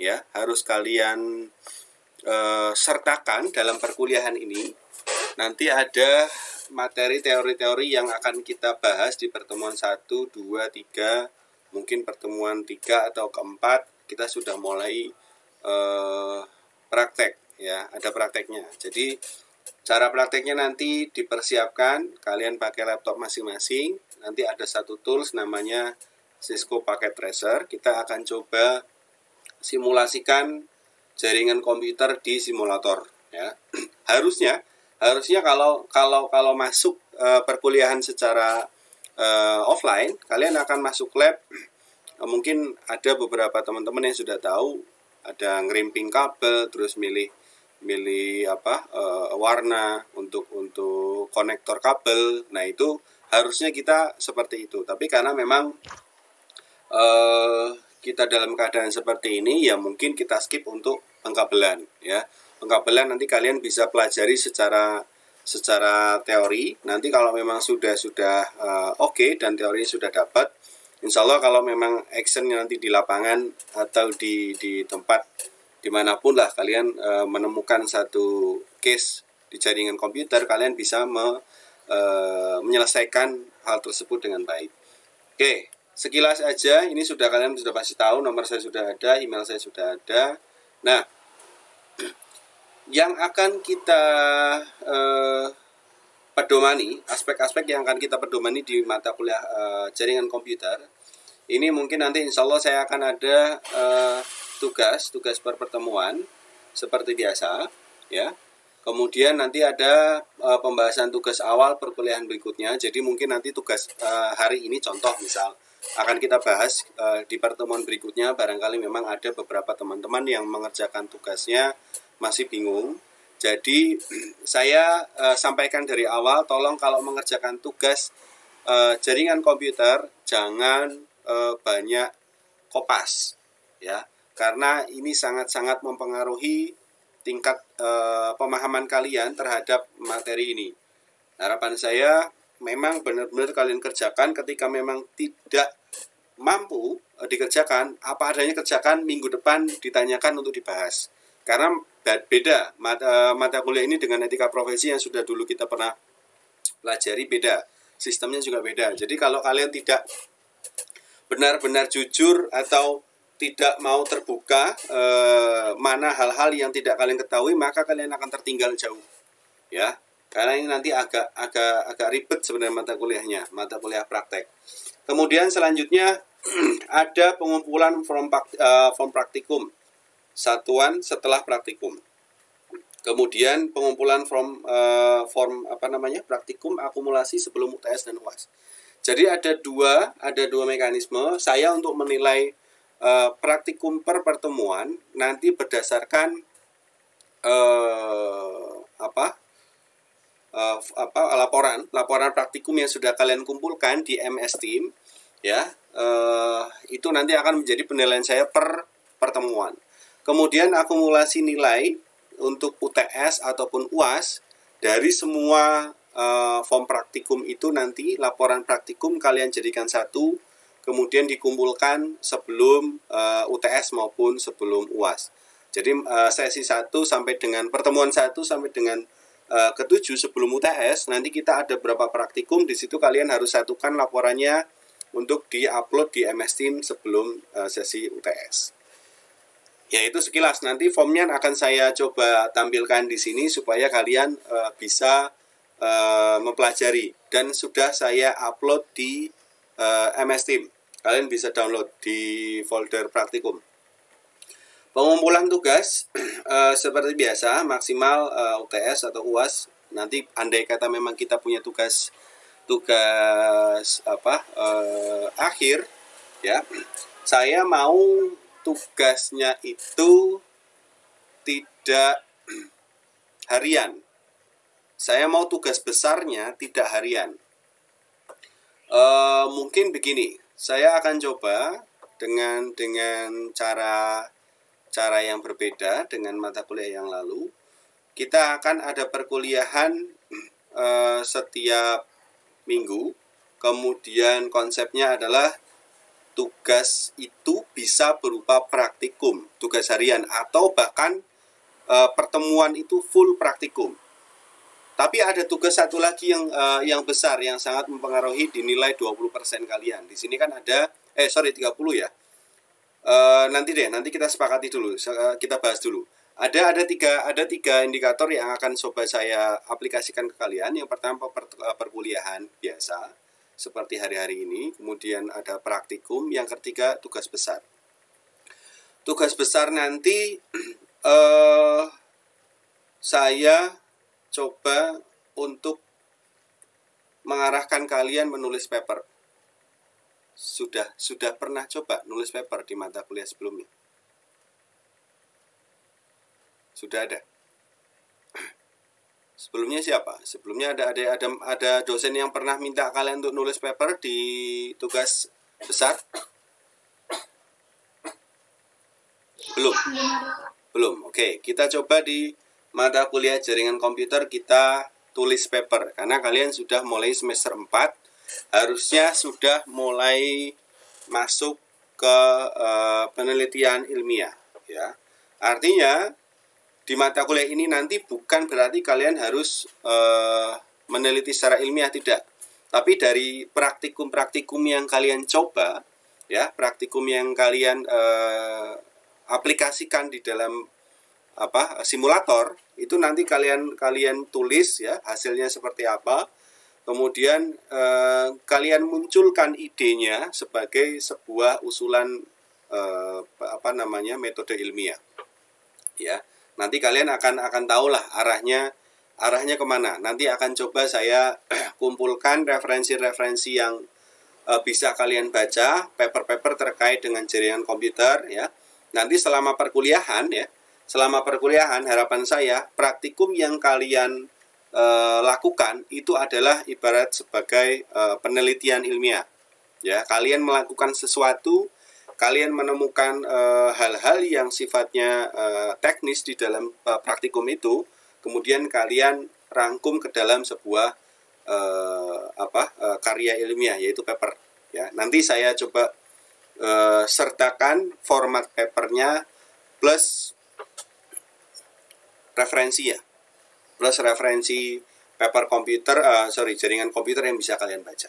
ya harus kalian uh, sertakan dalam perkuliahan ini. Nanti ada materi teori-teori yang akan kita bahas di pertemuan 1, 2, 3, mungkin pertemuan 3 atau keempat kita sudah mulai uh, praktek ya, ada prakteknya. Jadi cara prakteknya nanti dipersiapkan, kalian pakai laptop masing-masing, nanti ada satu tools namanya Cisco Packet Tracer. Kita akan coba simulasikan jaringan komputer di simulator ya. harusnya harusnya kalau kalau kalau masuk uh, perkuliahan secara uh, offline, kalian akan masuk lab uh, mungkin ada beberapa teman-teman yang sudah tahu ada ngerimping kabel terus milih milih apa uh, warna untuk untuk konektor kabel. Nah, itu harusnya kita seperti itu. Tapi karena memang uh, kita dalam keadaan seperti ini ya mungkin kita skip untuk pengkabelan ya pengkabelan nanti kalian bisa pelajari secara secara teori. Nanti kalau memang sudah sudah uh, oke okay, dan teorinya sudah dapat, insya Allah kalau memang actionnya nanti di lapangan atau di di tempat di mana pun lah kalian uh, menemukan satu case di jaringan komputer, kalian bisa me, uh, menyelesaikan hal tersebut dengan baik. Oke, okay, sekilas aja. Ini sudah kalian sudah pasti tahu nomor saya sudah ada, email saya sudah ada. Nah, yang akan kita uh, pedomani, aspek-aspek yang akan kita pedomani di mata kuliah uh, jaringan komputer, ini mungkin nanti insya Allah saya akan ada uh, tugas, tugas per pertemuan seperti biasa, ya. Kemudian nanti ada uh, pembahasan tugas awal perkuliahan berikutnya. Jadi mungkin nanti tugas uh, hari ini contoh misal akan kita bahas uh, di pertemuan berikutnya. Barangkali memang ada beberapa teman-teman yang mengerjakan tugasnya masih bingung. Jadi saya uh, sampaikan dari awal, tolong kalau mengerjakan tugas uh, jaringan komputer jangan uh, banyak kopas, ya, karena ini sangat-sangat mempengaruhi tingkat uh, pemahaman kalian terhadap materi ini. Harapan saya memang benar-benar kalian kerjakan ketika memang tidak mampu dikerjakan apa adanya kerjakan minggu depan ditanyakan untuk dibahas. Karena beda mata, mata kuliah ini dengan etika profesi yang sudah dulu kita pernah pelajari beda. Sistemnya juga beda. Jadi kalau kalian tidak benar-benar jujur atau tidak mau terbuka eh, mana hal-hal yang tidak kalian ketahui maka kalian akan tertinggal jauh. Ya karena ini nanti agak agak agak ribet sebenarnya mata kuliahnya mata kuliah praktek kemudian selanjutnya ada pengumpulan form, uh, form praktikum satuan setelah praktikum. Kemudian pengumpulan form uh, form apa namanya praktikum akumulasi sebelum UTS dan UAS. Jadi ada dua ada dua mekanisme. Saya untuk menilai uh, praktikum per pertemuan nanti berdasarkan uh, apa uh, apa laporan laporan praktikum yang sudah kalian kumpulkan di MS Team ya uh, itu nanti akan menjadi penilaian saya per pertemuan. Kemudian akumulasi nilai untuk UTS ataupun UAS dari semua uh, form praktikum itu nanti laporan praktikum kalian jadikan satu kemudian dikumpulkan sebelum uh, UTS maupun sebelum UAS. Jadi uh, sesi 1 sampai dengan pertemuan 1 sampai dengan uh, ketujuh sebelum UTS nanti kita ada berapa praktikum di situ kalian harus satukan laporannya untuk diupload di MS Team sebelum uh, sesi UTS. Ya itu sekilas nanti formnya akan saya coba tampilkan di sini supaya kalian uh, bisa uh, mempelajari dan sudah saya upload di uh, MS Team. Kalian bisa download di folder praktikum. Pengumpulan tugas uh, seperti biasa maksimal uh, UTS atau UAS. Nanti andai kata memang kita punya tugas tugas apa uh, akhir ya. Saya mau tugasnya itu tidak harian. Saya mau tugas besarnya tidak harian. E, mungkin begini, saya akan coba dengan dengan cara cara yang berbeda dengan mata kuliah yang lalu. Kita akan ada perkuliahan e, setiap minggu. Kemudian konsepnya adalah tugas itu bisa berupa praktikum, tugas harian atau bahkan e, pertemuan itu full praktikum. Tapi ada tugas satu lagi yang uh, yang besar yang sangat mempengaruhi dinilai 20% kalian. Di sini kan ada eh sorry 30 ya. Uh, nanti deh, nanti kita sepakati dulu, uh, kita bahas dulu. Ada ada tiga ada tiga indikator yang akan coba saya aplikasikan ke kalian. Yang pertama per, perkuliahan biasa seperti hari-hari ini, kemudian ada praktikum, yang ketiga tugas besar. Tugas besar nanti uh, saya coba untuk mengarahkan kalian menulis paper. Sudah sudah pernah coba nulis paper di mata kuliah sebelumnya? Sudah ada. Sebelumnya siapa? Sebelumnya ada ada ada ada dosen yang pernah minta kalian untuk nulis paper di tugas besar? Belum. Belum. Oke, kita coba di mata kuliah jaringan komputer kita tulis paper karena kalian sudah mulai semester 4 harusnya sudah mulai masuk ke uh, penelitian ilmiah ya. Artinya di mata kuliah ini nanti bukan berarti kalian harus uh, meneliti secara ilmiah tidak. Tapi dari praktikum-praktikum yang kalian coba ya, praktikum yang kalian uh, aplikasikan di dalam apa simulator itu nanti kalian kalian tulis ya hasilnya seperti apa kemudian eh, kalian munculkan idenya sebagai sebuah usulan eh, apa namanya metode ilmiah. Ya nanti kalian akan akan tahulah arahnya arahnya ke mana. Nanti akan coba saya kumpulkan referensi-referensi yang eh, bisa kalian baca paper-paper terkait dengan jaringan komputer ya. Nanti selama perkuliahan ya selama perkuliahan harapan saya praktikum yang kalian e, lakukan itu adalah ibarat sebagai e, penelitian ilmiah. Ya, kalian melakukan sesuatu, kalian menemukan eh, hal-hal yang sifatnya teknis di dalam praktikum itu, kemudian kalian rangkum ke dalam sebuah apa karya ilmiah yaitu paper. Ya, nanti saya coba e, sertakan format papernya plus referensi ya plus referensi paper komputer uh, sorry jaringan komputer yang bisa kalian baca.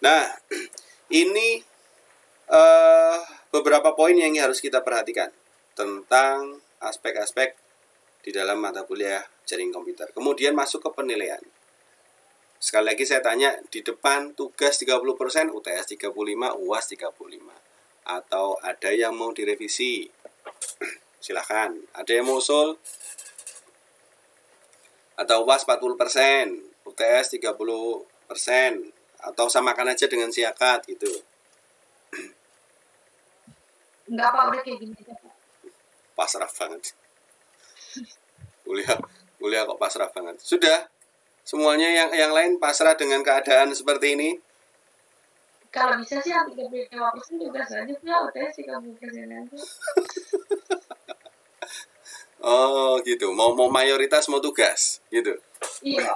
Nah ini uh, beberapa poin yang harus kita perhatikan tentang aspek-aspek di dalam mata kuliah jaringan komputer. Kemudian masuk ke penilaian. Sekali lagi saya tanya di depan tugas 30% UTS 35 UAS 35 atau ada yang mau direvisi? Silahkan. Ada yang mau usul atau UAS 40%, UTS 30%, atau samakan aja dengan siakat gitu. Enggak apa udah kayak gini. Pasrah banget. Kuliah, kuliah kok pasrah banget. Sudah, semuanya yang yang lain pasrah dengan keadaan seperti ini. Kalau bisa sih yang 35% juga saja ya UTS 30% aja. Oh gitu, mau mau mayoritas mau tugas gitu. Iya.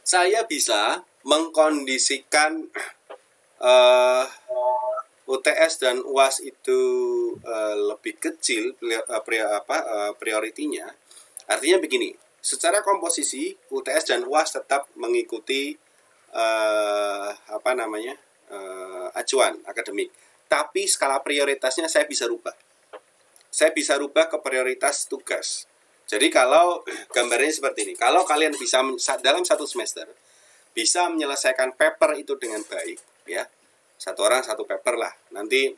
Saya bisa mengkondisikan uh, eh, UTS dan UAS itu uh, lebih kecil prior, apa uh, prioritinya. Artinya begini, secara komposisi UTS dan UAS tetap mengikuti uh, apa namanya uh, acuan akademik, tapi skala prioritasnya saya bisa rubah saya bisa rubah ke prioritas tugas. Jadi kalau gambarnya seperti ini, kalau kalian bisa dalam satu semester bisa menyelesaikan paper itu dengan baik, ya satu orang satu paper lah. Nanti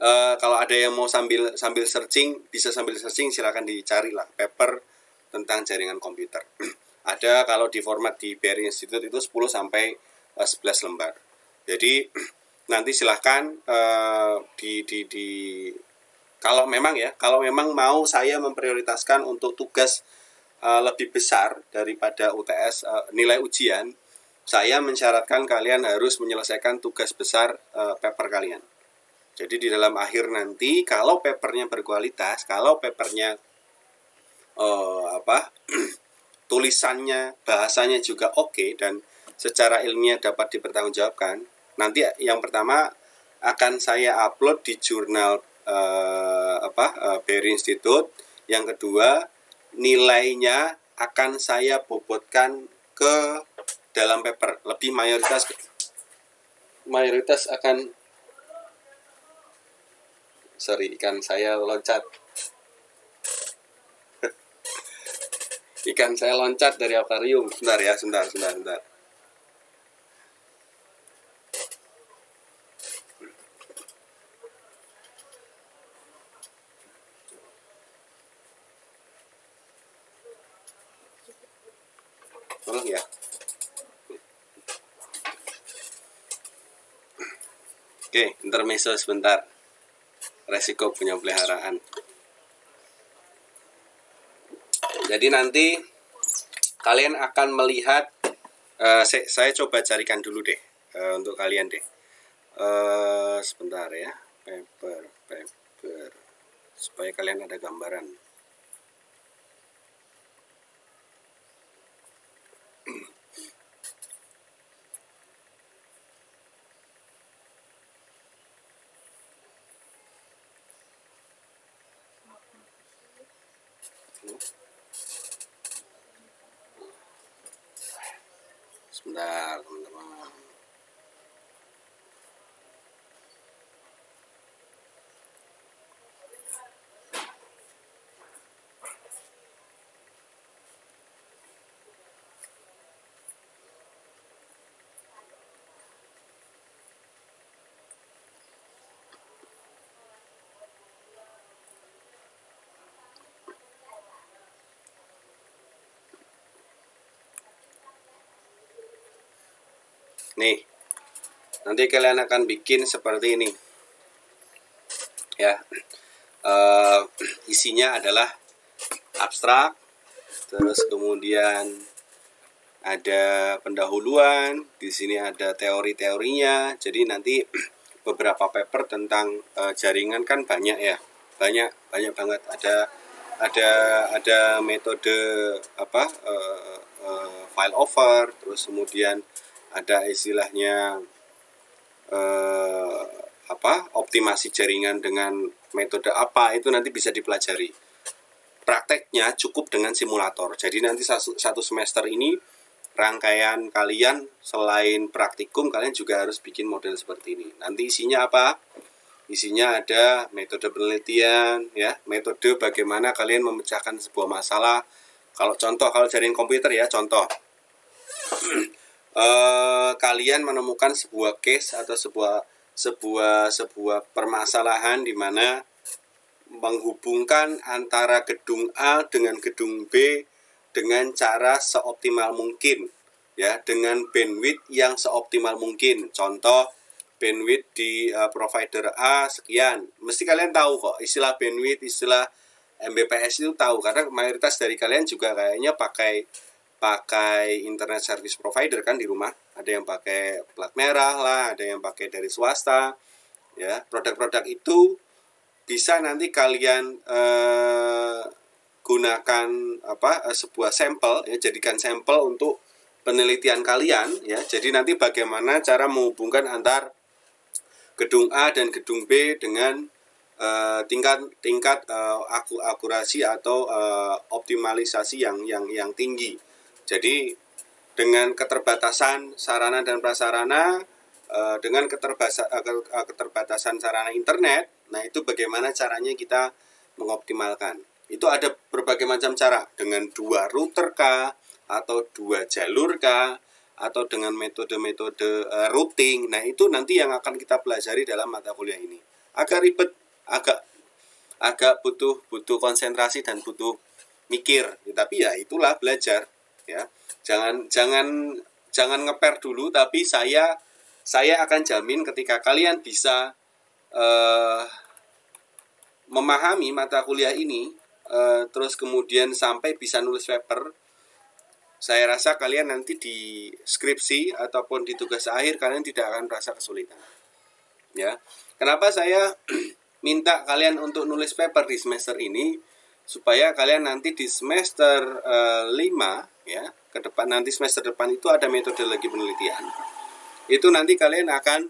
uh, kalau ada yang mau sambil sambil searching, bisa sambil searching silakan dicari lah paper tentang jaringan komputer. ada kalau di format di BRI Institute itu 10 sampai uh, eh, 11 lembar. Jadi nanti silahkan uh, di, di, di kalau memang ya, kalau memang mau saya memprioritaskan untuk tugas uh, lebih besar daripada UTS uh, eh, nilai ujian, saya mensyaratkan kalian harus menyelesaikan tugas besar uh, paper kalian. Jadi di dalam akhir nanti kalau papernya berkualitas, kalau papernya uh, apa tulisannya, bahasanya juga oke okay, dan secara ilmiah dapat dipertanggungjawabkan, nanti yang pertama akan saya upload di jurnal uh, apa uh, Berry Institute. Yang kedua, nilainya akan saya bobotkan ke dalam paper. Lebih mayoritas mayoritas akan sorry ikan saya loncat ikan saya loncat dari akuarium sebentar ya sebentar sebentar sebentar ya Oke, intermezzo sebentar resiko punya peliharaan. Jadi nanti kalian akan melihat, uh, saya, saya coba carikan dulu deh uh, untuk kalian deh. Uh, sebentar ya, paper, paper, supaya kalian ada gambaran. Sebentar, teman-teman. Nih, nanti kalian akan bikin seperti ini. Ya, uh, isinya adalah abstrak, terus kemudian ada pendahuluan, di sini ada teori-teorinya. Jadi nanti beberapa paper tentang uh, jaringan kan banyak ya, banyak banyak banget. Ada ada ada metode apa uh, uh, file over, terus kemudian ada istilahnya eh, apa optimasi jaringan dengan metode apa itu nanti bisa dipelajari. Prakteknya cukup dengan simulator. Jadi nanti satu semester ini rangkaian kalian selain praktikum kalian juga harus bikin model seperti ini. Nanti isinya apa? Isinya ada metode penelitian ya metode bagaimana kalian memecahkan sebuah masalah. Kalau contoh kalau jaringan komputer ya contoh uh, kalian menemukan sebuah case atau sebuah sebuah sebuah permasalahan di mana menghubungkan antara gedung A dengan gedung B dengan cara seoptimal mungkin ya dengan bandwidth yang seoptimal mungkin. Contoh bandwidth di uh, provider A sekian. Mesti kalian tahu kok istilah bandwidth istilah Mbps itu tahu. Karena mayoritas dari kalian juga kayaknya pakai pakai internet service provider kan di rumah. Ada yang pakai plat merah lah ada yang pakai dari swasta ya. Produk-produk itu bisa nanti kalian eh, gunakan apa eh, sebuah sampel ya jadikan sampel untuk penelitian kalian ya. Jadi nanti bagaimana cara menghubungkan antar gedung A dan gedung B dengan uh, tingkat tingkat uh, akurasi atau uh, optimalisasi yang yang yang tinggi jadi dengan keterbatasan sarana dan prasarana, eh, dengan keterbatasan, eh, eh, keterbatasan sarana internet, nah itu bagaimana caranya kita mengoptimalkan. Itu ada berbagai macam cara dengan dua router kah, atau dua jalur kah, atau dengan metode-metode routing. Nah itu nanti yang akan kita pelajari dalam mata kuliah ini. Agak ribet, agak agak butuh butuh konsentrasi dan butuh mikir, tapi ya itulah belajar ya. Jangan jangan jangan ngeper dulu tapi saya saya akan jamin ketika kalian bisa uh, memahami mata kuliah ini uh, terus kemudian sampai bisa nulis paper saya rasa kalian nanti di skripsi ataupun di tugas akhir kalian tidak akan merasa kesulitan ya. Kenapa saya minta kalian untuk nulis paper di semester ini supaya kalian nanti di semester uh, eh, 5 ya ke depan nanti semester depan itu ada metodologi penelitian. Itu nanti kalian akan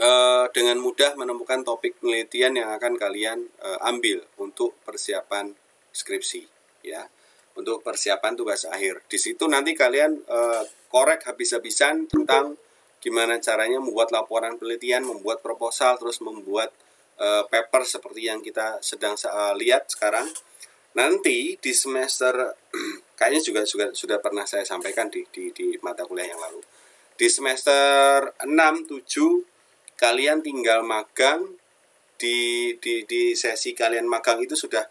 uh, dengan mudah menemukan topik penelitian yang akan kalian uh, ambil untuk persiapan skripsi ya. Untuk persiapan tugas akhir. Di situ nanti kalian uh, korek habis-habisan tentang gimana caranya membuat laporan penelitian membuat proposal terus membuat uh, paper seperti yang kita sedang uh, lihat sekarang. Nanti di semester kayaknya juga sudah sudah pernah saya sampaikan di, di di mata kuliah yang lalu. Di semester 6 7 kalian tinggal magang. Di di di sesi kalian magang itu sudah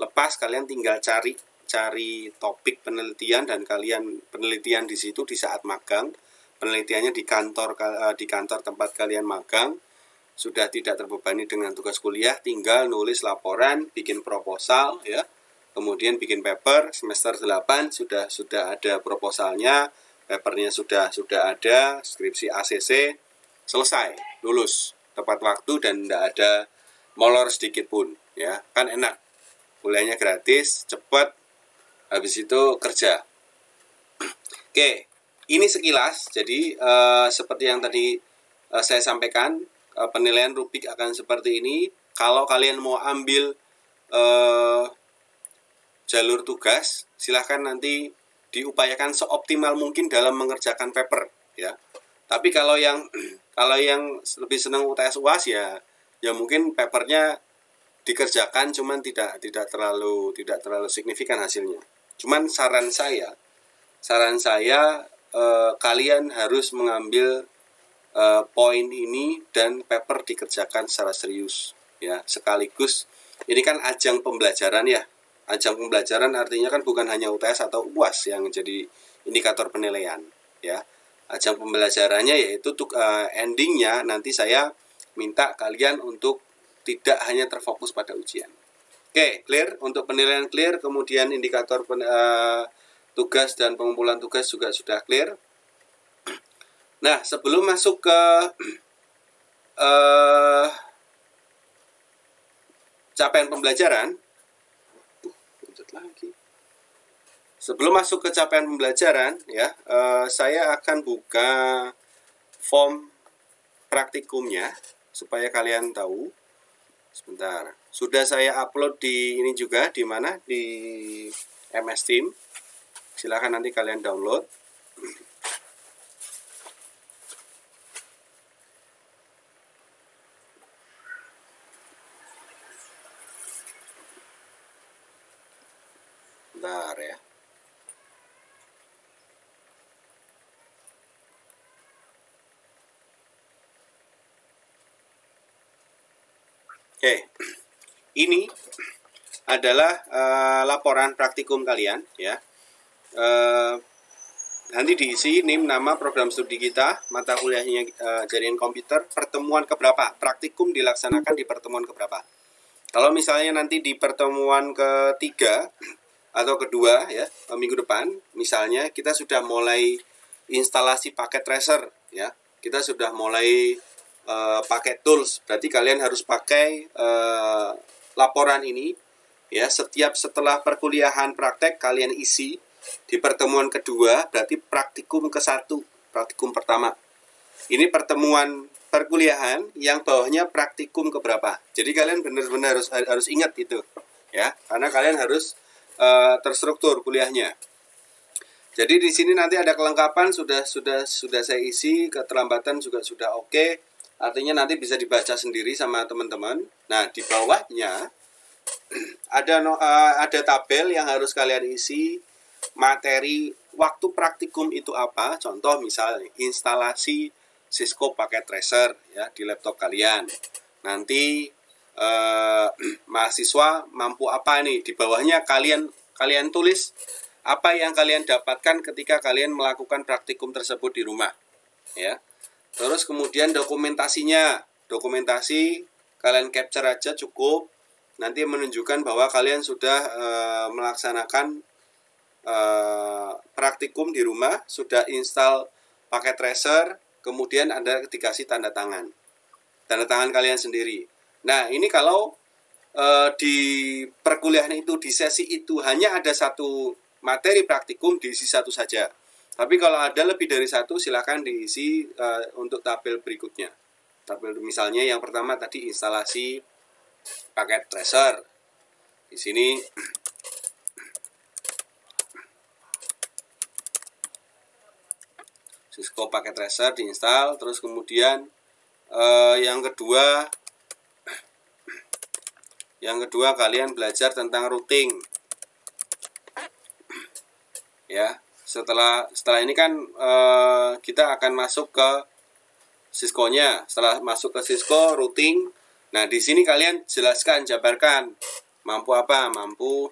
lepas kalian tinggal cari cari topik penelitian dan kalian penelitian di situ di saat magang. Penelitiannya di kantor eh, di kantor tempat kalian magang sudah tidak terbebani dengan tugas kuliah tinggal nulis laporan bikin proposal ya. Kemudian bikin paper semester 8 sudah sudah ada proposalnya papernya sudah sudah ada skripsi ACC selesai lulus. Tepat waktu dan tidak ada molor sedikit pun ya. Kan enak kuliahnya gratis cepat habis itu kerja. Oke ini sekilas. Jadi uh, seperti yang tadi uh, saya sampaikan uh, penilaian rubik akan seperti ini kalau kalian mau ambil uh, jalur tugas silahkan nanti diupayakan seoptimal mungkin dalam mengerjakan paper ya tapi kalau yang kalau yang lebih senang UTS UAS ya ya mungkin papernya dikerjakan cuman tidak tidak terlalu tidak terlalu signifikan hasilnya. Cuman saran saya saran saya eh, kalian harus mengambil eh, poin ini dan paper dikerjakan secara serius ya sekaligus ini kan ajang pembelajaran ya ajang pembelajaran artinya kan bukan hanya UTS atau UAS yang jadi indikator penilaian ya ajang pembelajarannya yaitu uh, endingnya nanti saya minta kalian untuk tidak hanya terfokus pada ujian. Oke, clear untuk penilaian clear, kemudian indikator pen, uh, tugas dan pengumpulan tugas juga sudah clear. Nah, sebelum masuk ke uh, capaian pembelajaran. Sebelum masuk ke capaian pembelajaran, ya, uh, saya akan buka form praktikumnya supaya kalian tahu. Sebentar, sudah saya upload di ini juga di mana di MS Team. Silahkan nanti kalian download. Bentar ya. Oke, ini adalah uh, laporan praktikum kalian ya. Uh, nanti diisi NIM nama program studi kita, mata kuliahnya uh, jaringan komputer, pertemuan keberapa, praktikum dilaksanakan di pertemuan keberapa. Kalau misalnya nanti di pertemuan ketiga atau kedua ya minggu depan, misalnya kita sudah mulai instalasi paket tracer ya, kita sudah mulai uh, pakai tools. Berarti kalian harus pakai uh, laporan ini ya setiap setelah perkuliahan praktek kalian isi di pertemuan kedua berarti praktikum ke satu praktikum pertama. Ini pertemuan perkuliahan yang bawahnya praktikum ke berapa jadi kalian benar-benar harus harus ingat itu ya karena kalian harus uh, terstruktur kuliahnya. Jadi di sini nanti ada kelengkapan sudah sudah sudah saya isi keterlambatan juga sudah oke. okay Artinya nanti bisa dibaca sendiri sama teman-teman. Nah, di bawahnya ada no, uh, ada tabel yang harus kalian isi materi waktu praktikum itu apa. Contoh misalnya instalasi Cisco paket tracer ya di laptop kalian. Nanti uh, mahasiswa mampu apa nih? Di bawahnya kalian kalian tulis apa yang kalian dapatkan ketika kalian melakukan praktikum tersebut di rumah. Ya. Terus kemudian dokumentasinya, dokumentasi kalian capture aja cukup. Nanti menunjukkan bahwa kalian sudah e, melaksanakan e, praktikum di rumah, sudah install paket tracer, kemudian ada dikasih tanda tangan. Tanda tangan kalian sendiri. Nah, ini kalau e, di perkuliahan itu di sesi itu hanya ada satu materi praktikum diisi satu saja. Tapi kalau ada lebih dari satu silahkan diisi uh, untuk tabel berikutnya. Tapi misalnya yang pertama tadi instalasi paket tracer. Di sini Cisco paket tracer diinstal terus kemudian eh, yang kedua yang kedua kalian belajar tentang routing ya setelah setelah ini kan eh, kita akan masuk ke Cisco-nya. Setelah masuk ke Cisco routing. Nah di sini kalian jelaskan jabarkan. Mampu apa? Mampu.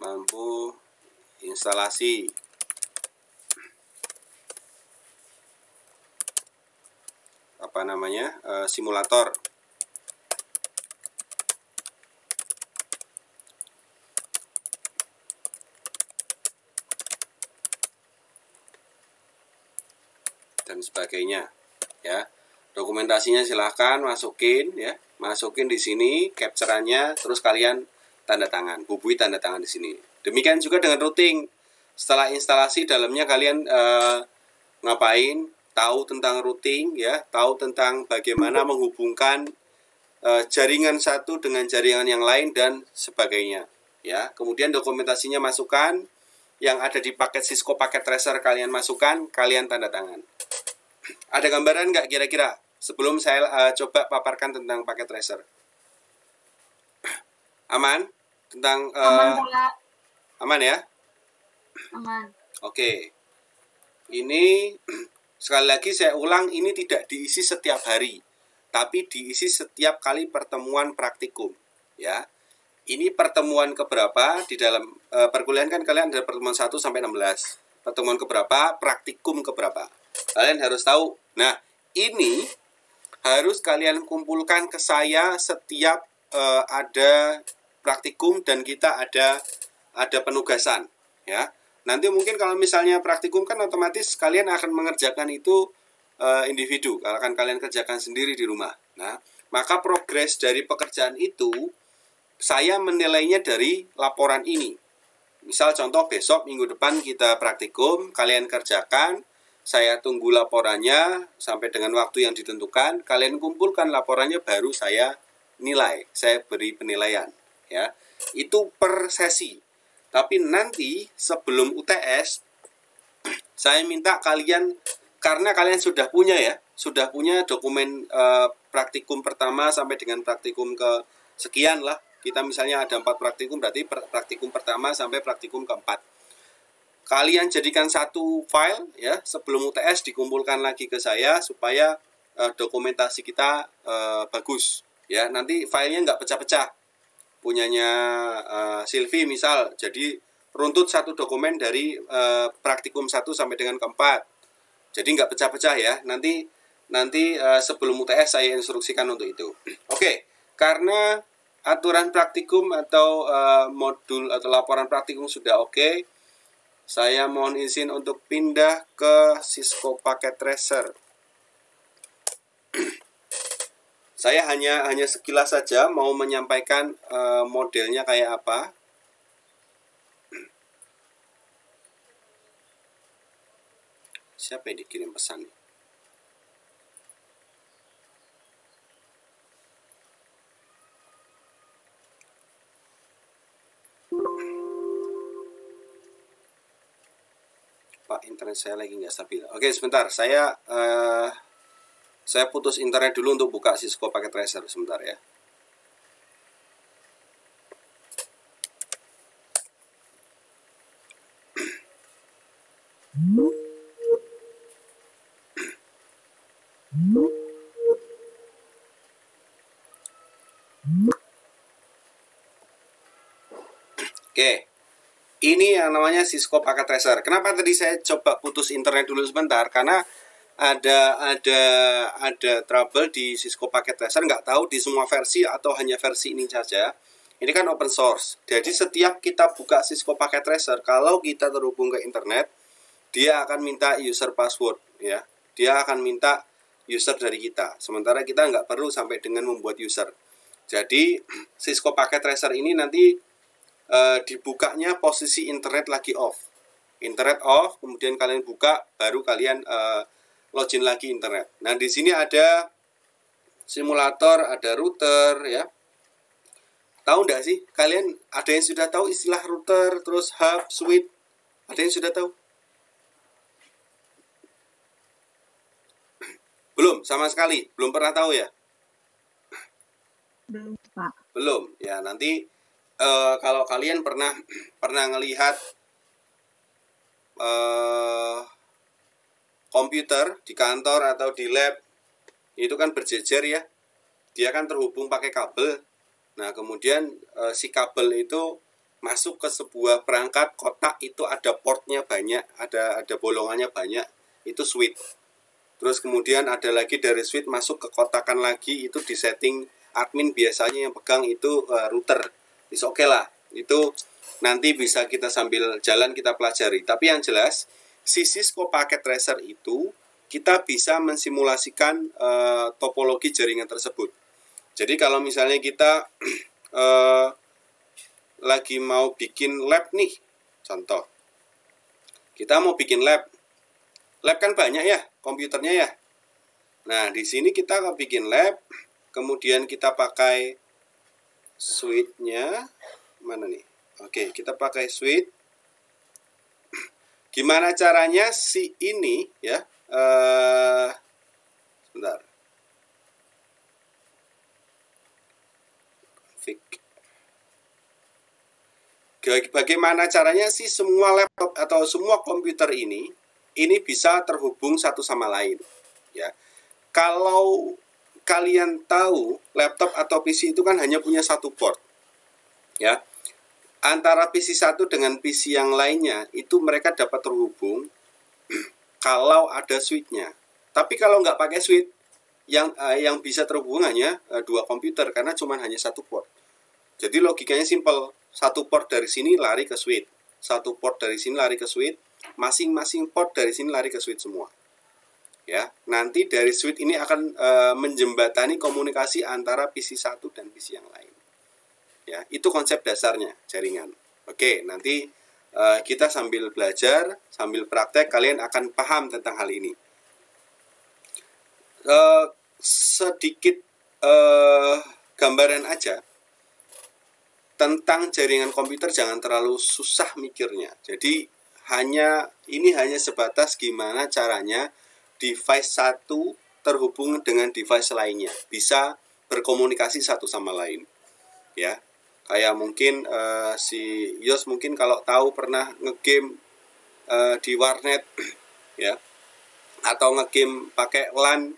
Mampu instalasi. Apa namanya? E, simulator sebagainya ya dokumentasinya silahkan masukin ya masukin di sini capturannya terus kalian tanda tangan, bubui tanda tangan di sini. Demikian juga dengan routing. Setelah instalasi dalamnya kalian uh, ngapain? Tahu tentang routing ya, tahu tentang bagaimana menghubungkan uh, jaringan satu dengan jaringan yang lain dan sebagainya. Ya, kemudian dokumentasinya masukkan yang ada di paket Cisco paket tracer kalian masukkan, kalian tanda tangan. Ada gambaran nggak kira-kira? Sebelum saya uh, coba paparkan tentang paket tracer? Aman? tentang uh, aman, aman ya? Aman. Oke. Ini sekali lagi saya ulang ini tidak diisi setiap hari tapi diisi setiap kali pertemuan praktikum ya. Ini pertemuan keberapa? Di dalam uh, perkuliahan kan kalian ada pertemuan 1 sampai 16 pertemuan keberapa? Praktikum keberapa kalian harus tahu nah ini harus kalian kumpulkan ke saya setiap uh, ada praktikum dan kita ada ada penugasan ya. Nanti mungkin kalau misalnya praktikum kan otomatis kalian akan mengerjakan itu uh, individu, kalau akan kalian kerjakan sendiri di rumah. Nah, maka progres dari pekerjaan itu saya menilainya dari laporan ini. Misal contoh besok minggu depan kita praktikum, kalian kerjakan, saya tunggu laporannya sampai dengan waktu yang ditentukan, kalian kumpulkan laporannya baru saya nilai, saya beri penilaian ya. Itu per sesi. Tapi nanti sebelum UTS saya minta kalian karena kalian sudah punya ya sudah punya dokumen e, praktikum pertama sampai dengan praktikum ke sekian lah. Kita misalnya ada empat praktikum berarti praktikum pertama sampai praktikum keempat kalian jadikan satu file ya sebelum UTS dikumpulkan lagi ke saya supaya e, dokumentasi kita e, bagus ya. Nanti filenya nggak pecah-pecah. Punyanya uh, Silvi misal. Jadi runtut satu dokumen dari uh, praktikum 1 sampai dengan keempat. Jadi nggak pecah-pecah ya. Nanti nanti uh, sebelum UTS saya instruksikan untuk itu. Oke okay. karena aturan praktikum atau uh, modul atau laporan praktikum sudah oke okay, saya mohon izin untuk pindah ke Cisco Packet Tracer Saya hanya hanya sekilas saja mau menyampaikan uh, modelnya kayak apa. Siapa yang dikirim pesan? Pak, internet saya lagi nggak stabil. Oke, sebentar. Saya uh, saya putus internet dulu untuk buka Cisco paket tracer sebentar ya. Oke, ini yang namanya Cisco paket tracer. Kenapa tadi saya coba putus internet dulu sebentar? Karena ada ada ada trouble di Cisco paket tracer. Nggak tahu di semua versi atau hanya versi ini saja. Ini kan open source. Jadi setiap kita buka Cisco paket tracer kalau kita terhubung ke internet dia akan minta user password ya. Dia akan minta user dari kita. Sementara kita nggak perlu sampai dengan membuat user. Jadi Cisco paket tracer ini nanti uh, dibukanya posisi internet lagi off. Internet off, kemudian kalian buka, baru kalian uh, login lagi internet. Nah, di sini ada simulator, ada router, ya. Tahu nggak sih? Kalian ada yang sudah tahu istilah router, terus hub, switch? Ada yang sudah tahu? Belum, sama sekali. Belum pernah tahu ya? Belum, Pak. Belum. Ya, nanti uh, kalau kalian pernah pernah ngelihat uh, komputer di kantor atau di lab itu kan berjejer ya. Dia kan terhubung pakai kabel. Nah, kemudian uh, si kabel itu masuk ke sebuah perangkat kotak itu ada portnya banyak, ada ada bolongannya banyak, itu switch. Terus kemudian ada lagi dari switch masuk ke kotakan lagi itu di setting admin biasanya yang pegang itu router. Is oke okay lah. Itu nanti bisa kita sambil jalan kita pelajari. Tapi yang jelas si Cisco Packet Tracer itu kita bisa mensimulasikan uh, topologi jaringan tersebut. Jadi kalau misalnya kita uh, lagi mau bikin lab nih, contoh, kita mau bikin lab, lab kan banyak ya komputernya ya. Nah di sini kita bikin lab, kemudian kita pakai switchnya mana nih? Oke kita pakai switch. Gimana caranya si ini ya? Uh, sebentar. Bagaimana caranya sih semua laptop atau semua komputer ini ini bisa terhubung satu sama lain, ya. Kalau kalian tahu laptop atau PC itu kan hanya punya satu port, ya. Antara PC satu dengan PC yang lainnya itu mereka dapat terhubung kalau ada switchnya. Tapi kalau nggak pakai switch, yang uh, yang bisa terhubung hanya uh, dua komputer karena cuma hanya satu port. Jadi logikanya simpel satu port dari sini lari ke switch, satu port dari sini lari ke switch, masing-masing port dari sini lari ke switch semua. Ya, nanti dari switch ini akan e, menjembatani komunikasi antara PC satu dan PC yang lain. Ya, itu konsep dasarnya jaringan. Oke, nanti e, kita sambil belajar, sambil praktek kalian akan paham tentang hal ini. E, sedikit e, gambaran aja tentang jaringan komputer jangan terlalu susah mikirnya. Jadi hanya ini hanya sebatas gimana caranya device satu terhubung dengan device lainnya, bisa berkomunikasi satu sama lain. Ya. Kayak mungkin uh, si Yos mungkin kalau tahu pernah ngegame uh, di warnet ya. Atau ngegame pakai LAN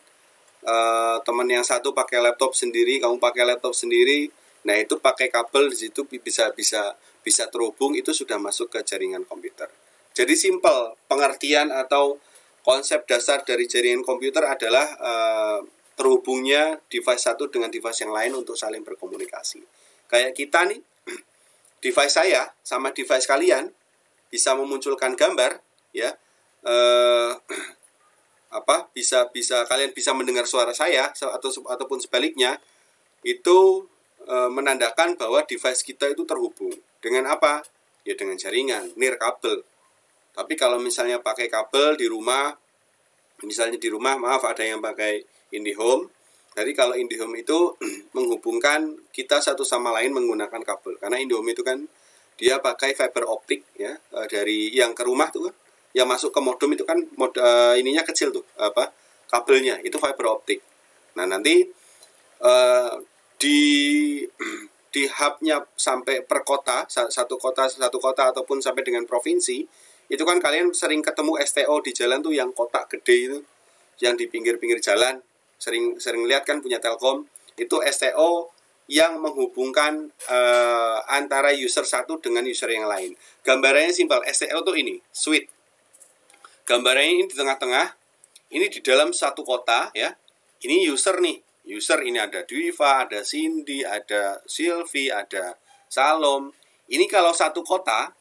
uh, teman yang satu pakai laptop sendiri, kamu pakai laptop sendiri, Nah, itu pakai kabel di situ bisa bisa bisa terhubung itu sudah masuk ke jaringan komputer. Jadi simpel pengertian atau konsep dasar dari jaringan komputer adalah uh, terhubungnya device satu dengan device yang lain untuk saling berkomunikasi. Kayak kita nih, device saya sama device kalian bisa memunculkan gambar, ya, uh, apa bisa bisa kalian bisa mendengar suara saya atau ataupun sebaliknya itu e, menandakan bahwa device kita itu terhubung. Dengan apa? Ya dengan jaringan, near kabel. Tapi kalau misalnya pakai kabel di rumah, misalnya di rumah, maaf ada yang pakai IndiHome. Jadi kalau IndiHome itu menghubungkan kita satu sama lain menggunakan kabel. Karena IndiHome itu kan dia pakai fiber optik ya e, dari yang ke rumah tuh kan. Yang masuk ke modem itu kan mod, uh, ininya kecil tuh apa kabelnya itu fiber optik. Nah nanti uh, di di hubnya sampai per kota satu kota satu kota ataupun sampai dengan provinsi itu kan kalian sering ketemu STO di jalan tuh yang kotak gede itu yang di pinggir-pinggir jalan. Sering sering lihat kan punya Telkom. Itu STO yang menghubungkan uh, antara user satu dengan user yang lain. Gambarannya simpel STO tuh ini switch gambarannya ini di tengah-tengah ini di dalam satu kota ya. Ini user nih user ini ada Dwiva, ada Cindy, ada Sylvie, ada Salom. Ini kalau satu kota,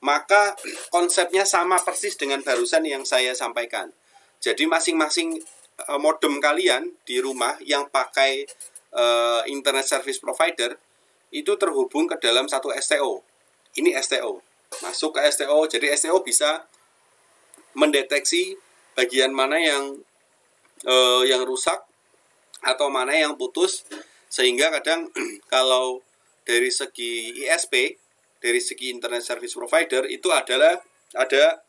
maka konsepnya sama persis dengan barusan yang saya sampaikan. Jadi masing-masing eh, modem kalian di rumah yang pakai uh, internet service provider itu terhubung ke dalam satu STO. ini STO. Masuk ke STO, jadi STO bisa mendeteksi bagian mana yang uh, yang rusak atau mana yang putus sehingga kadang kalau dari segi ISP dari segi internet service provider itu adalah ada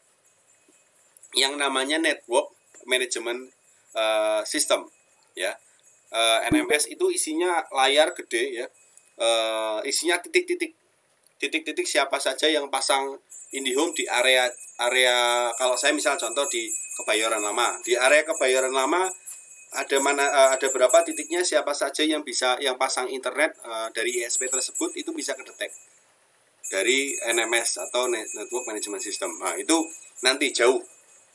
yang namanya network management uh, system ya. Uh, eh, NMS itu isinya layar gede ya. Uh, isinya titik-titik titik-titik siapa saja yang pasang IndiHome di area area kalau saya misal contoh di Kebayoran Lama. Di area Kebayoran Lama ada mana ada berapa titiknya siapa saja yang bisa yang pasang internet uh, dari ISP tersebut itu bisa kedetek dari NMS atau Network Management System. Nah, itu nanti jauh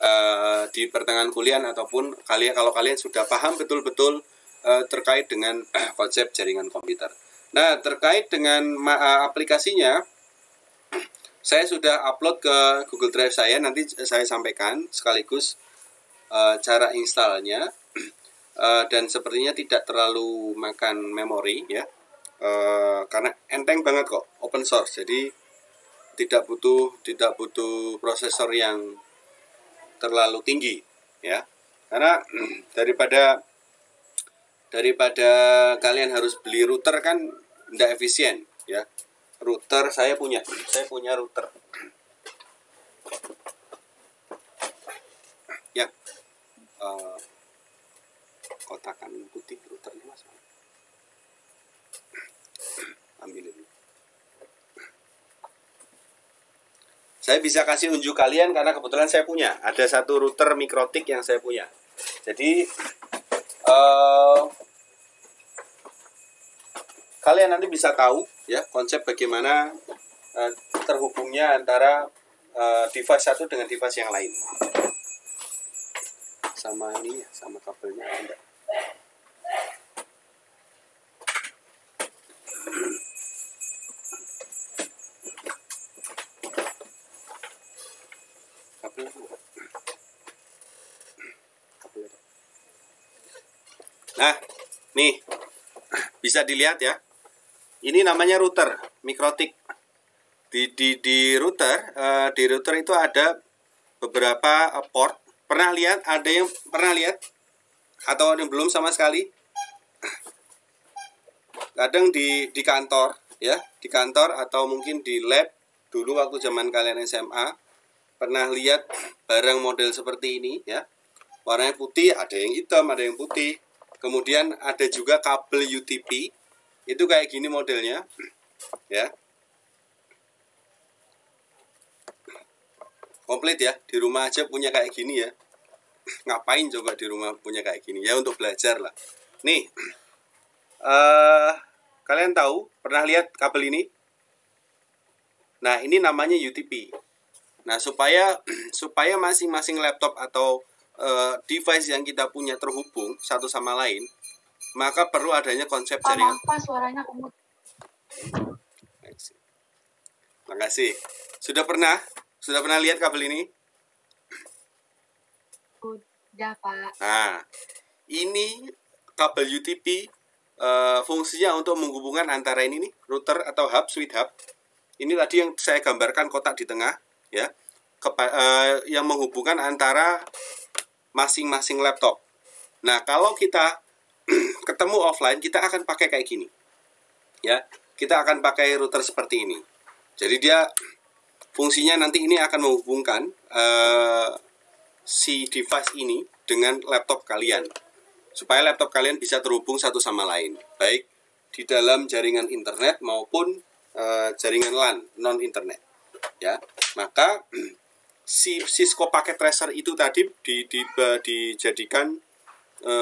uh, di pertengahan kuliah ataupun kalian kalau kalian sudah paham betul-betul uh, terkait dengan uh, konsep jaringan komputer. Nah, terkait dengan uh, aplikasinya saya sudah upload ke Google Drive saya nanti saya sampaikan sekaligus uh, cara installnya uh, dan sepertinya tidak terlalu makan memori ya uh, karena enteng banget kok open source. Jadi tidak butuh tidak butuh prosesor yang terlalu tinggi ya. Karena daripada daripada kalian harus beli router kan tidak efisien ya. Router saya punya saya punya router. Ya. Uh, kotakan putih routernya mas saya bisa kasih unjuk kalian karena kebetulan saya punya. Ada satu router mikrotik yang saya punya. Jadi uh, kalian nanti bisa tahu ya konsep bagaimana uh, terhubungnya antara uh, device satu dengan device yang lain. Sama ini sama kabelnya ada Nah, nih bisa dilihat ya. Ini namanya router mikrotik. Di di di router uh, di router itu ada beberapa port. Pernah lihat? Ada yang pernah lihat? Atau yang belum sama sekali? Kadang di di kantor ya, di kantor atau mungkin di lab dulu waktu zaman kalian SMA pernah lihat barang model seperti ini ya? Warnanya putih ada yang hitam ada yang putih. Kemudian ada juga kabel UTP itu kayak gini modelnya ya? Komplit ya? Di rumah aja punya kayak gini ya? Ngapain coba di rumah punya kayak gini? Ya untuk belajar lah. Nih uh, kalian tahu pernah lihat kabel ini? Nah ini namanya UTP nah supaya supaya masing-masing laptop atau uh, device yang kita punya terhubung satu sama lain, maka perlu adanya konsep jaringan. Apa suaranya kamu? Makasih. Sudah pernah? Sudah pernah lihat kabel ini? Udah, Pak. Nah, ini kabel UTP uh, eh, fungsinya untuk menghubungkan antara ini nih, router atau hub, switch hub. Ini tadi yang saya gambarkan kotak di tengah, ya. Kepa, uh, yang menghubungkan antara masing-masing laptop. Nah, kalau kita ketemu offline, kita akan pakai kayak gini. Ya, kita akan pakai router seperti ini. Jadi dia fungsinya nanti ini akan menghubungkan uh, si device ini dengan laptop kalian supaya laptop kalian bisa terhubung satu sama lain baik di dalam jaringan internet maupun uh, jaringan LAN non internet ya maka si Cisco Packet Tracer itu tadi di, di, dijadikan e,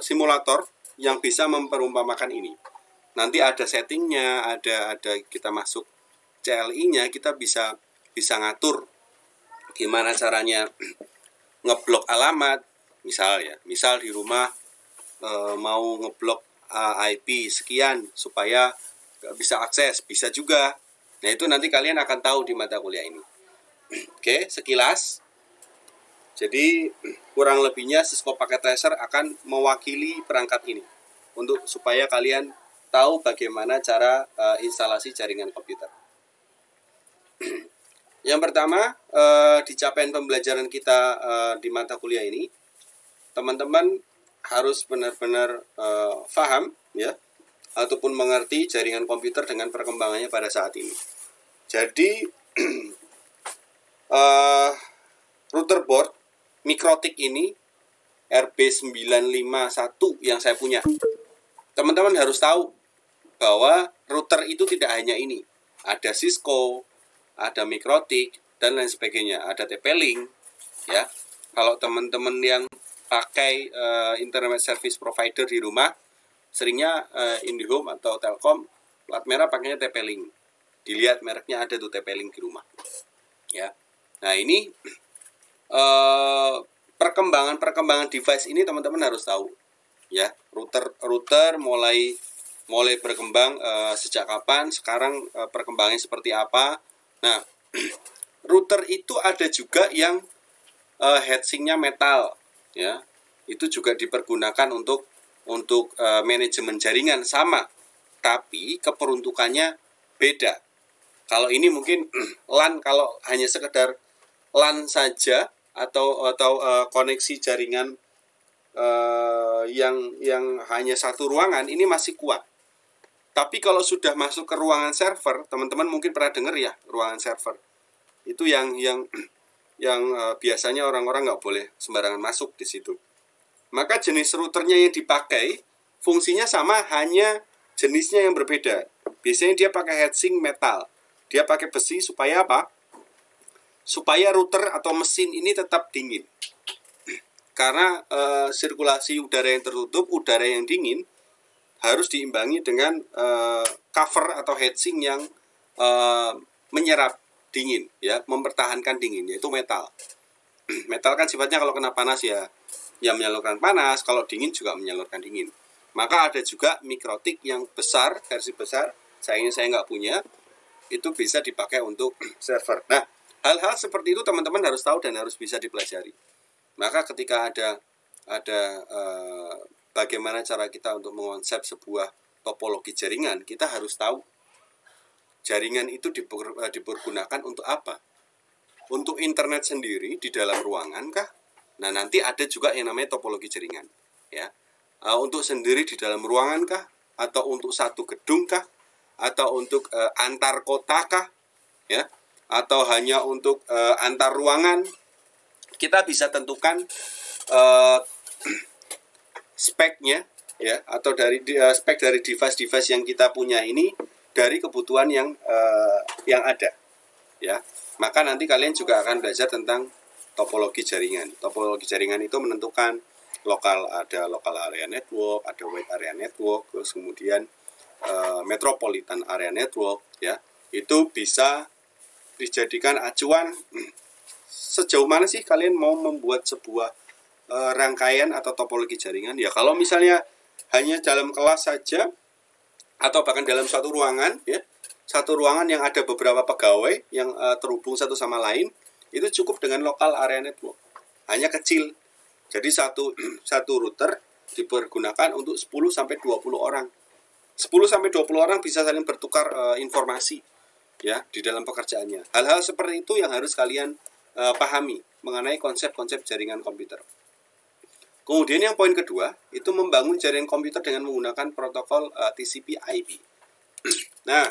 simulator yang bisa memperumpamakan ini. Nanti ada settingnya, ada ada kita masuk CLI-nya, kita bisa bisa ngatur gimana caranya ngeblok alamat, misal ya, misal di rumah e, mau ngeblok IP sekian supaya bisa akses, bisa juga. Nah itu nanti kalian akan tahu di mata kuliah ini. Oke, sekilas. Jadi kurang lebihnya Cisco Packet Tracer akan mewakili perangkat ini untuk supaya kalian tahu bagaimana cara uh, instalasi jaringan komputer. yang pertama uh, di capaian pembelajaran kita uh, di mata kuliah ini, teman-teman harus benar-benar uh, paham ya ataupun mengerti jaringan komputer dengan perkembangannya pada saat ini. Jadi uh, router board mikrotik ini RB951 yang saya punya. Teman-teman harus tahu bahwa router itu tidak hanya ini. Ada Cisco, ada Mikrotik dan lain sebagainya, ada TP-Link ya. Kalau teman-teman yang pakai uh, internet service provider di rumah, seringnya uh, IndiHome atau Telkom plat merah pakainya TP-Link. Dilihat mereknya ada tuh TP-Link di rumah. Ya. Nah, ini uh, perkembangan-perkembangan device ini teman-teman harus tahu. Ya, router router mulai mulai berkembang uh, sejak kapan, sekarang uh, perkembangannya seperti apa, Nah, router itu ada juga yang uh, heatsinknya metal, ya. Itu juga dipergunakan untuk untuk uh, manajemen jaringan sama, tapi keperuntukannya beda. Kalau ini mungkin LAN kalau hanya sekedar LAN saja atau atau uh, koneksi jaringan uh, yang yang hanya satu ruangan ini masih kuat. Tapi kalau sudah masuk ke ruangan server, teman-teman mungkin pernah dengar ya ruangan server. Itu yang yang yang uh, biasanya orang-orang nggak boleh sembarangan masuk di situ. Maka jenis routernya yang dipakai fungsinya sama, hanya jenisnya yang berbeda. Biasanya dia pakai heatsink metal. Dia pakai besi supaya apa? Supaya router atau mesin ini tetap dingin. Karena uh, sirkulasi udara yang tertutup, udara yang dingin harus diimbangi dengan uh, cover atau heatsink yang uh, menyerap dingin ya mempertahankan dingin yaitu metal metal kan sifatnya kalau kena panas ya ya menyalurkan panas kalau dingin juga menyalurkan dingin maka ada juga mikrotik yang besar versi besar sayangnya saya nggak punya itu bisa dipakai untuk server nah hal-hal seperti itu teman-teman harus tahu dan harus bisa dipelajari maka ketika ada ada uh, bagaimana cara kita untuk mengonsep sebuah topologi jaringan, kita harus tahu jaringan itu diper, eh, dipergunakan untuk apa? Untuk internet sendiri di dalam ruangan kah? Nah, nanti ada juga yang namanya topologi jaringan, ya. Uh, untuk sendiri di dalam ruangan kah? Atau untuk satu gedung kah? Atau untuk uh, antar kota kah? Ya. Atau hanya untuk uh, antar ruangan? Kita bisa tentukan uh, speknya ya atau dari uh, spek dari device-device yang kita punya ini dari kebutuhan yang uh, yang ada ya maka nanti kalian juga akan belajar tentang topologi jaringan topologi jaringan itu menentukan lokal ada lokal area network ada wide area network terus kemudian uh, metropolitan area network ya itu bisa dijadikan acuan. Sejauh mana sih kalian mau membuat sebuah e, rangkaian atau topologi jaringan? Ya kalau misalnya hanya dalam kelas saja atau bahkan dalam satu ruangan ya satu ruangan yang ada beberapa pegawai yang e, terhubung satu sama lain itu cukup dengan lokal area network. Hanya kecil. Jadi satu satu router dipergunakan untuk 10 sampai 20 orang 10 sampai 20 orang bisa saling bertukar e, informasi ya di dalam pekerjaannya. Hal-hal seperti itu yang harus kalian e, pahami mengenai konsep-konsep jaringan komputer. Kemudian yang poin kedua itu membangun jaringan komputer dengan menggunakan protokol uh, eh, TCP/IP. nah,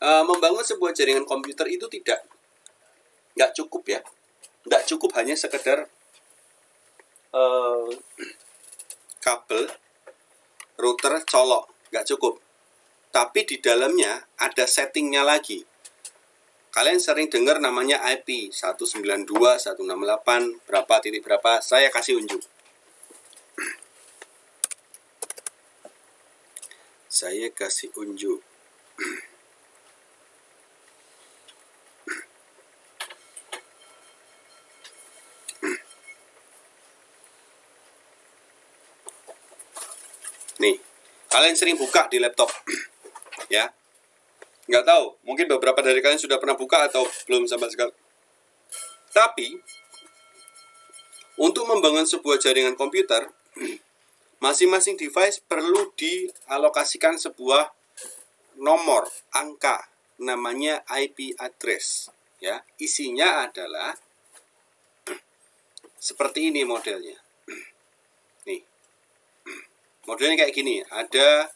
uh, membangun sebuah jaringan komputer itu tidak nggak cukup ya, nggak cukup hanya sekedar uh, kabel router colok, nggak cukup. Tapi di dalamnya ada settingnya lagi Kalian sering dengar namanya IP 192, 168, berapa titik berapa, saya kasih unjuk. saya kasih unjuk. Nih, kalian sering buka di laptop. ya, Nggak tahu, mungkin beberapa dari kalian sudah pernah buka atau belum sama sekali. Tapi, untuk membangun sebuah jaringan komputer, masing-masing device perlu dialokasikan sebuah nomor angka namanya IP address ya isinya adalah seperti ini modelnya modelnya kayak gini ada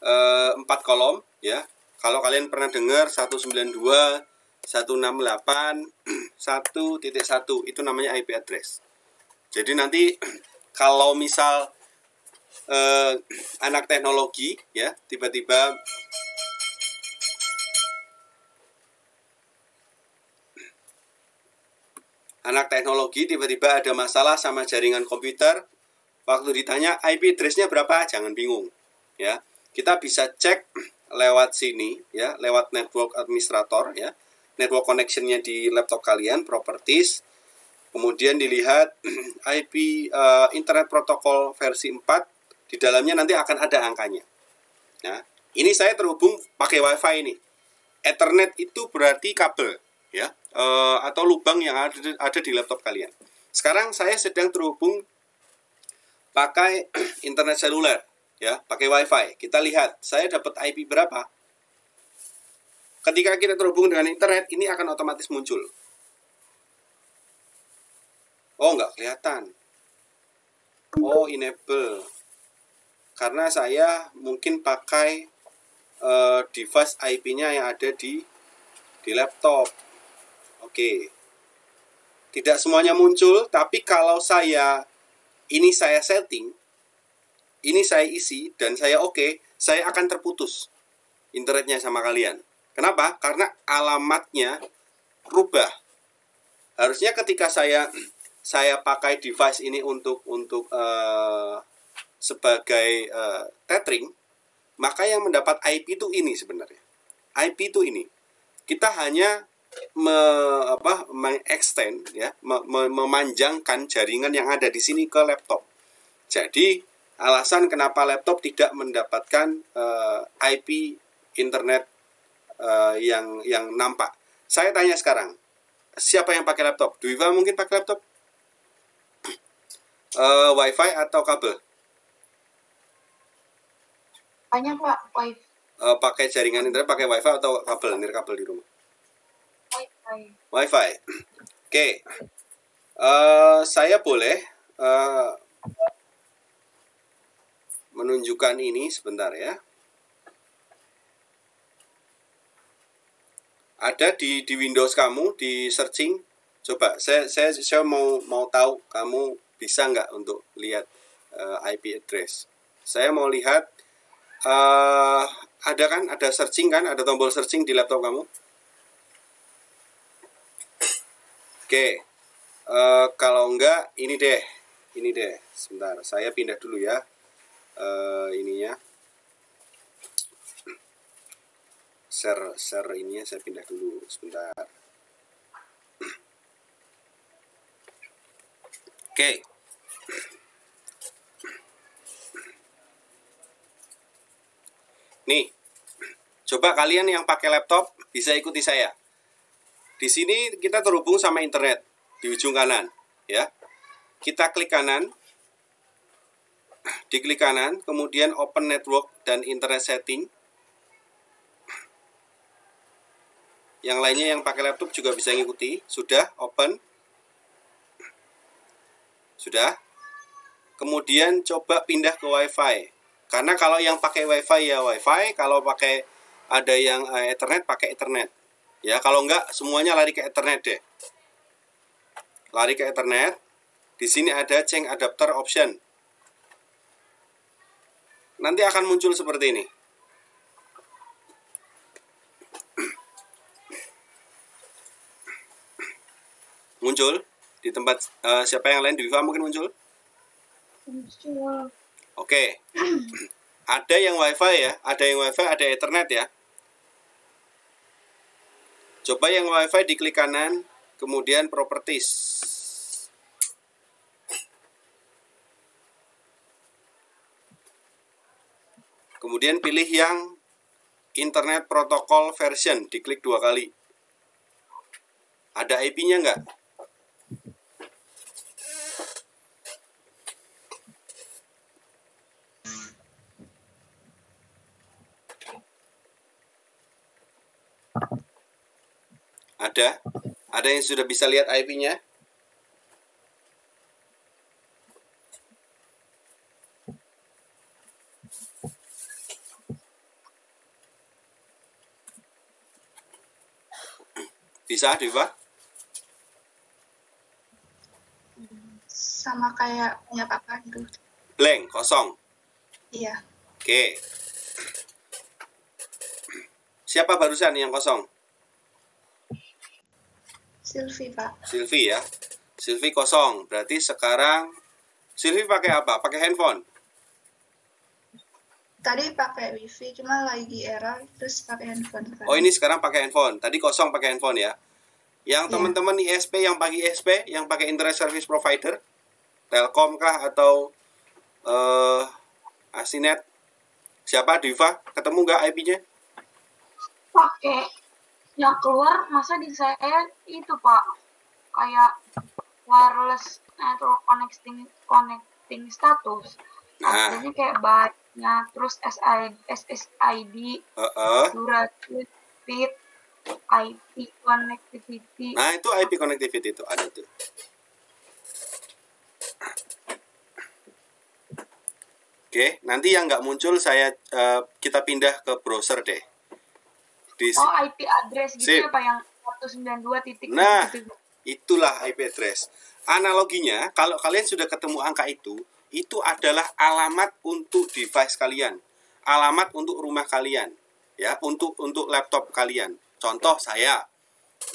eh, empat kolom ya. Kalau kalian pernah dengar 192 168 1.1 itu namanya IP address. Jadi nanti kalau misal eh, anak teknologi ya tiba-tiba anak teknologi tiba-tiba ada masalah sama jaringan komputer waktu ditanya IP address-nya berapa? Jangan bingung ya. Kita bisa cek lewat sini ya lewat network administrator ya. Network connection-nya di laptop kalian properties. Kemudian dilihat IP uh, eh, internet protokol versi 4 di dalamnya nanti akan ada angkanya. Nah ini saya terhubung pakai wifi ini. Ethernet itu berarti kabel ya uh, atau lubang yang ada ada di laptop kalian. Sekarang saya sedang terhubung pakai internet seluler ya, pakai WiFi. Kita lihat saya dapat IP berapa. Ketika kita terhubung dengan internet, ini akan otomatis muncul. Oh, nggak kelihatan. Oh, enable. Karena saya mungkin pakai uh, device IP-nya yang ada di di laptop. Oke. Tidak semuanya muncul, tapi kalau saya ini saya setting, ini saya isi dan saya oke, okay, saya akan terputus internetnya sama kalian. Kenapa? Karena alamatnya rubah. Harusnya ketika saya saya pakai device ini untuk untuk uh, sebagai uh, tethering, maka yang mendapat IP itu ini sebenarnya. IP itu ini. Kita hanya me, apa mengextend ya me, me, memanjangkan jaringan yang ada di sini ke laptop. Jadi alasan kenapa laptop tidak mendapatkan uh, eh, IP internet uh, yang yang nampak. Saya tanya sekarang, siapa yang pakai laptop? Duiva mungkin pakai laptop? Uh, WiFi atau kabel? Banyak pak, WiFi. Uh, pakai jaringan internet, pakai WiFi atau kabel? Nir kabel di rumah. Wi-Fi. Oke. Okay. Uh, eh, saya boleh uh, menunjukkan ini sebentar ya. Ada di di Windows kamu di searching. Coba saya saya saya mau mau tahu kamu bisa nggak untuk lihat uh, eh, IP address. Saya mau lihat uh, ada kan ada searching kan ada tombol searching di laptop kamu Oke, uh, kalau enggak ini deh, ini deh. Sebentar, saya pindah dulu ya uh, ininya. Share share ininya saya pindah dulu sebentar. Oke. Nih, coba kalian yang pakai laptop bisa ikuti saya. Di sini kita terhubung sama internet di ujung kanan, ya. Kita klik kanan, diklik kanan, kemudian open network dan internet setting. Yang lainnya yang pakai laptop juga bisa ngikuti. Sudah open. Sudah. Kemudian coba pindah ke WiFi. Karena kalau yang pakai WiFi ya WiFi, kalau pakai ada yang eh, Ethernet pakai Ethernet. Ya, kalau enggak semuanya lari ke Ethernet deh. Lari ke Ethernet. Di sini ada change adapter option. Nanti akan muncul seperti ini. muncul di tempat uh, siapa yang lain di Viva mungkin muncul? Oke. Okay. ada yang WiFi ya, ada yang WiFi, ada Ethernet ya. Coba yang WiFi diklik kanan, kemudian properties. Kemudian pilih yang internet protokol version, diklik dua kali. Ada IP-nya nggak? Ada? Ada yang sudah bisa lihat IP-nya? Bisa, Diva? Sama kayak punya Pak Pandu. Blank, kosong. Iya. Oke. Siapa barusan yang kosong? Silvi, Pak. Silvi ya. Silvi kosong. Berarti sekarang Silvi pakai apa? Pakai handphone. Tadi pakai wifi, cuma lagi error, terus pakai handphone. Pak. Oh ini sekarang pakai handphone. Tadi kosong pakai handphone ya. Yang Iya. teman-teman ISP yang pakai ISP, yang pakai Internet Service Provider, Telkom kah atau eh Asinet? Siapa Diva? Ketemu nggak IP-nya? pakai yang keluar masa di saya itu pak kayak wireless network connecting connecting status Nah. artinya kayak banyak terus SID SSID Heeh. durasi speed IP connectivity Nah itu IP connectivity itu ada tuh. Oke, nanti yang nggak muncul saya eh, kita pindah ke browser deh. Di, oh IP address gitu Sip. ya yang 192 titik Nah. gitu. itulah IP address. Analoginya, kalau kalian sudah ketemu angka itu, itu adalah alamat untuk device kalian, alamat untuk rumah kalian, ya, untuk untuk laptop kalian. Contoh saya,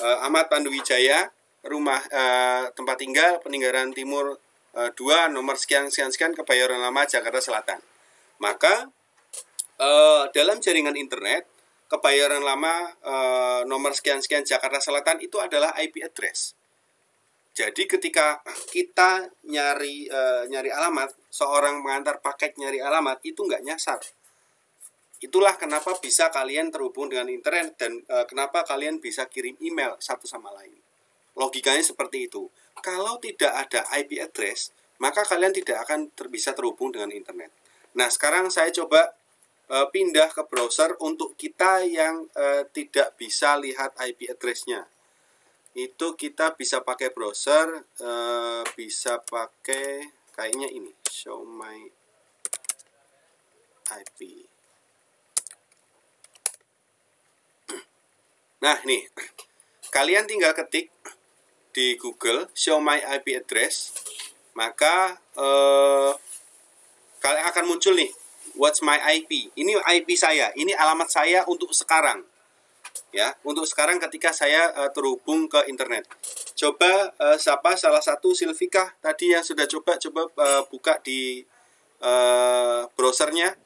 eh, Ahmad Panduwijaya, rumah eh, tempat tinggal Peninggalan Timur eh, 2 nomor sekian sekian sekian Kebayoran Lama Jakarta Selatan. Maka eh, dalam jaringan internet Kebayoran Lama eh, nomor sekian-sekian Jakarta Selatan itu adalah IP address. Jadi ketika kita nyari eh, nyari alamat, seorang pengantar paket nyari alamat itu nggak nyasar. Itulah kenapa bisa kalian terhubung dengan internet dan eh, kenapa kalian bisa kirim email satu sama lain. Logikanya seperti itu. Kalau tidak ada IP address, maka kalian tidak akan ter- bisa terhubung dengan internet. Nah, sekarang saya coba eh, pindah ke browser untuk kita yang eh, tidak bisa lihat IP address-nya. Itu kita bisa pakai browser, eh, bisa pakai kayaknya ini, show my IP. Nah, nih. Kalian tinggal ketik di Google show my IP address, maka kalian akan muncul nih what's my IP. Ini IP saya, ini alamat saya untuk sekarang. Ya, untuk sekarang ketika saya eh, terhubung ke internet. Coba eh, siapa salah satu Silvika tadi yang sudah coba coba eh, buka di eh, browsernya.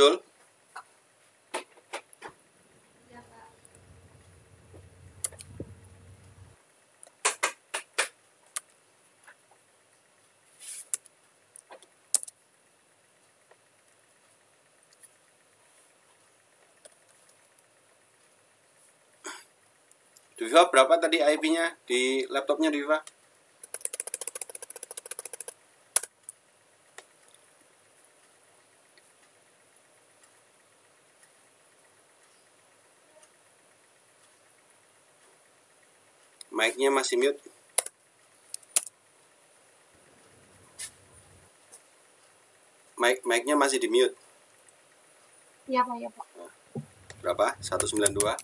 Muncul. Diva berapa tadi IP-nya di laptopnya Diva? Mic-nya masih mute. Mic mic-nya masih di mute. Iya pak, iya pak. Berapa? 192.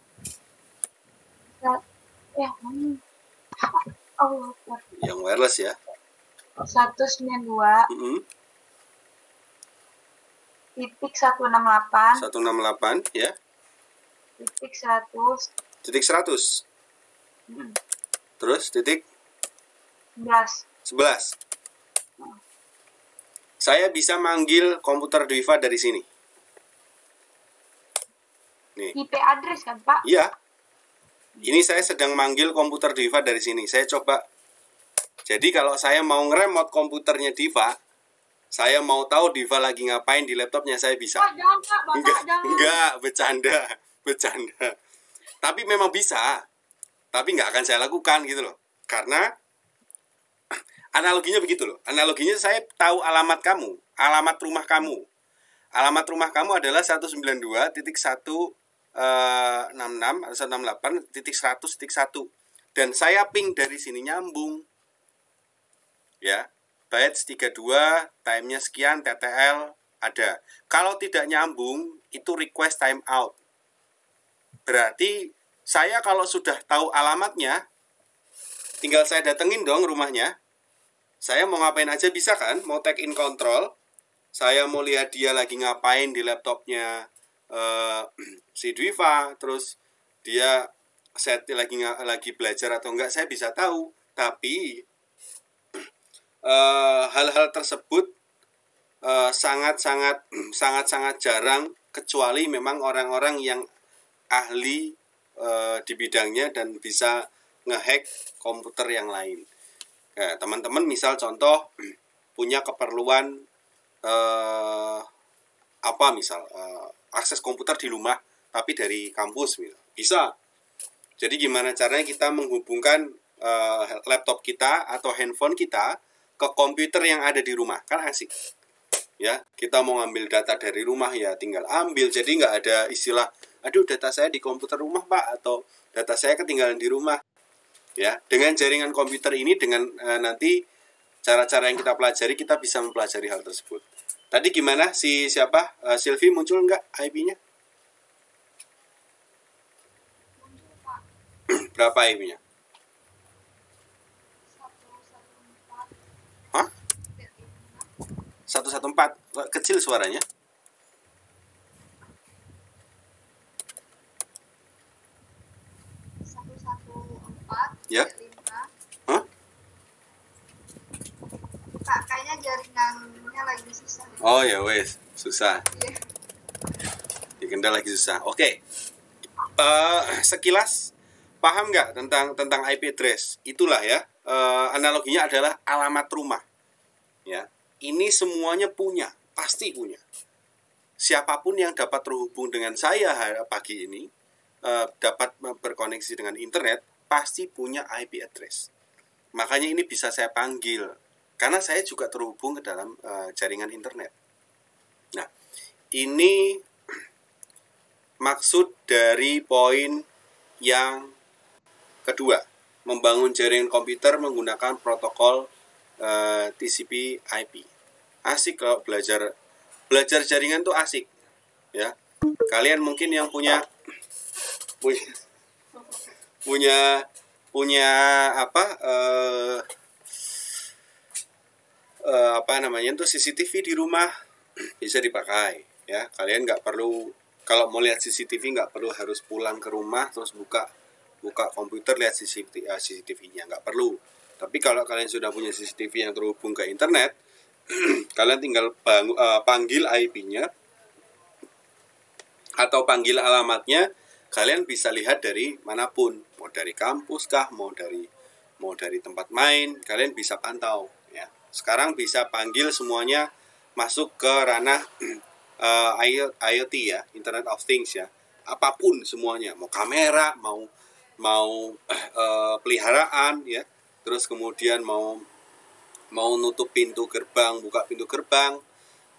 Sa- Ya, hmm. Oh. Yang wireless ya. 192 Mm-mm. titik 168 168 ya. titik 100 Titik 100. hmm, Terus titik 11 11. Saya bisa manggil komputer Diva dari sini. Nih. IP address kan pak? Iya. Ini saya sedang manggil komputer Diva dari sini. Saya coba Jadi kalau saya mau ngeremot komputernya Diva, saya mau tahu Diva lagi ngapain di laptopnya saya bisa. Pak, jangan Pak, Bapak Enggak, jangan. enggak, bercanda, bercanda. Tapi memang bisa. Tapi nggak akan saya lakukan gitu loh. Karena analoginya begitu loh. Analoginya saya tahu alamat kamu, alamat rumah kamu. Alamat rumah kamu adalah 192.166 atau 168.100.1 dan saya ping dari sini nyambung. Ya. Bytes 32, time-nya sekian, TTL ada. Kalau tidak nyambung, itu request time out. Berarti saya kalau sudah tahu alamatnya, tinggal saya datengin dong rumahnya. Saya mau ngapain aja bisa kan? Mau take in control. Saya mau lihat dia lagi ngapain di laptopnya eh, si Dwiva. Terus dia set lagi lagi belajar atau enggak saya bisa tahu. Tapi eh, hal-hal tersebut eh, sangat-sangat sangat-sangat jarang kecuali memang orang-orang yang ahli eh, di bidangnya dan bisa ngehack komputer yang lain. Kayak teman-teman misal contoh punya keperluan eh, apa misal eh, akses komputer di rumah tapi dari kampus misal. bisa. Jadi gimana caranya kita menghubungkan laptop kita atau handphone kita ke komputer yang ada di rumah kan asik ya kita mau ngambil data dari rumah ya tinggal ambil jadi nggak ada istilah aduh data saya di komputer rumah pak atau data saya ketinggalan di rumah. Ya dengan jaringan komputer ini dengan eh, nanti cara-cara yang kita pelajari kita bisa mempelajari hal tersebut. Tadi gimana? Si siapa? Eh, Silvi muncul nggak IP-nya berapa IP-nya Hah? 114 kecil suaranya satu satu empat Ya. Hah? kak kayaknya jaringannya lagi susah. Oh ya wes, susah. Iya. Di Kendal lagi susah. Oke. Eh, sekilas paham nggak tentang tentang IP address? Itulah ya. eh, analoginya adalah alamat rumah. Ya. Ini semuanya punya, pasti punya. Siapa pun yang dapat terhubung dengan saya hari pagi ini eh, dapat berkoneksi dengan internet pasti punya IP address. Makanya ini bisa saya panggil karena saya juga terhubung ke dalam eh, jaringan internet. Nah, ini maksud dari poin yang kedua, membangun jaringan komputer menggunakan protokol eh, TCP IP. Asik kalau belajar belajar jaringan tuh asik. Ya. Kalian mungkin yang punya punya punya punya apa eh, eh, apa namanya itu CCTV di rumah bisa dipakai ya. Kalian nggak perlu kalau mau lihat CCTV nggak perlu harus pulang ke rumah terus buka buka komputer lihat CCTV eh, CCTV-nya nggak perlu. Tapi kalau kalian sudah punya CCTV yang terhubung ke internet kalian tinggal bang- eh, panggil IP-nya atau panggil alamatnya kalian bisa lihat dari mana pun mau dari kampus kah mau dari mau dari tempat main kalian bisa pantau ya. Sekarang bisa panggil semuanya masuk ke ranah eh, IO- IoT ya Internet of Things ya. Apa pun semuanya mau kamera mau mau eh, peliharaan ya. Terus kemudian mau mau nutup pintu gerbang buka pintu gerbang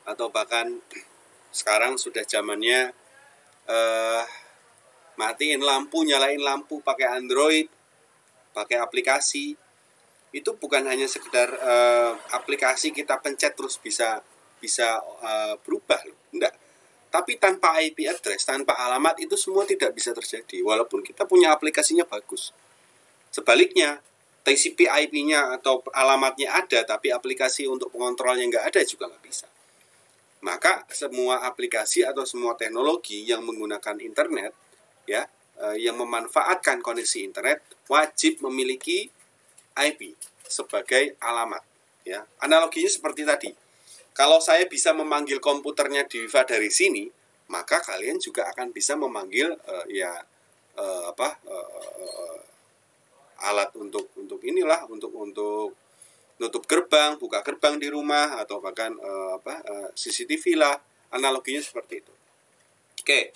atau bahkan sekarang sudah zamannya eh matiin lampu nyalain lampu pakai Android pakai aplikasi. Itu bukan hanya sekedar eh, aplikasi kita pencet terus bisa bisa eh, berubah enggak. Tapi tanpa IP address tanpa alamat itu semua tidak bisa terjadi. Walaupun kita punya aplikasinya bagus. Sebaliknya TCP IP-nya atau alamatnya ada tapi aplikasi untuk pengontrolnya nggak ada juga nggak bisa. Maka semua aplikasi atau semua teknologi yang menggunakan internet ya eh, yang memanfaatkan koneksi internet wajib memiliki IP sebagai alamat ya. Analoginya seperti tadi. Kalau saya bisa memanggil komputernya Diva dari sini maka kalian juga akan bisa memanggil eh, ya eh, apa eh, alat untuk untuk inilah untuk untuk nutup gerbang, buka gerbang di rumah atau bahkan apa CCTV lah, analoginya seperti itu. Oke,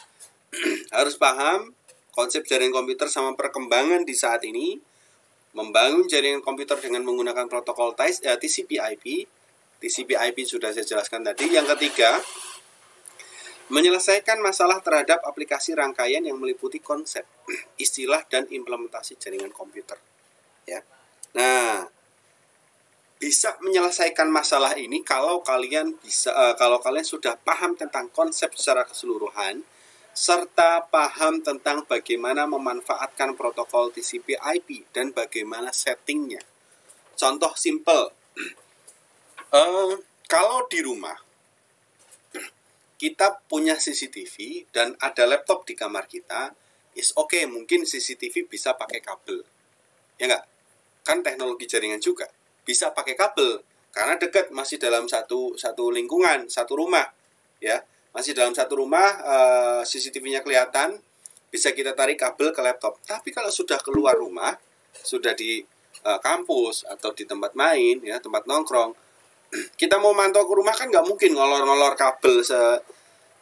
harus paham konsep jaringan komputer sama perkembangan di saat ini. Membangun jaringan komputer dengan menggunakan protokol eh, TCP/IP. TCP/IP sudah saya jelaskan tadi. Yang ketiga, menyelesaikan masalah terhadap aplikasi rangkaian yang meliputi konsep, istilah dan implementasi jaringan komputer. Ya. Nah, bisa menyelesaikan masalah ini kalau kalian bisa uh, kalau kalian sudah paham tentang konsep secara keseluruhan serta paham tentang bagaimana memanfaatkan protokol TCP/IP dan bagaimana settingnya. Contoh simple, uh, kalau di rumah kita punya CCTV dan ada laptop di kamar kita, is oke okay, mungkin CCTV bisa pakai kabel, ya nggak? Kan teknologi jaringan juga bisa pakai kabel karena dekat masih dalam satu satu lingkungan satu rumah ya masih dalam satu rumah eh, CCTV-nya kelihatan bisa kita tarik kabel ke laptop. Tapi kalau sudah keluar rumah sudah di uh, kampus atau di tempat main ya tempat nongkrong kita mau mantau ke rumah kan nggak mungkin ngolor-ngolor kabel se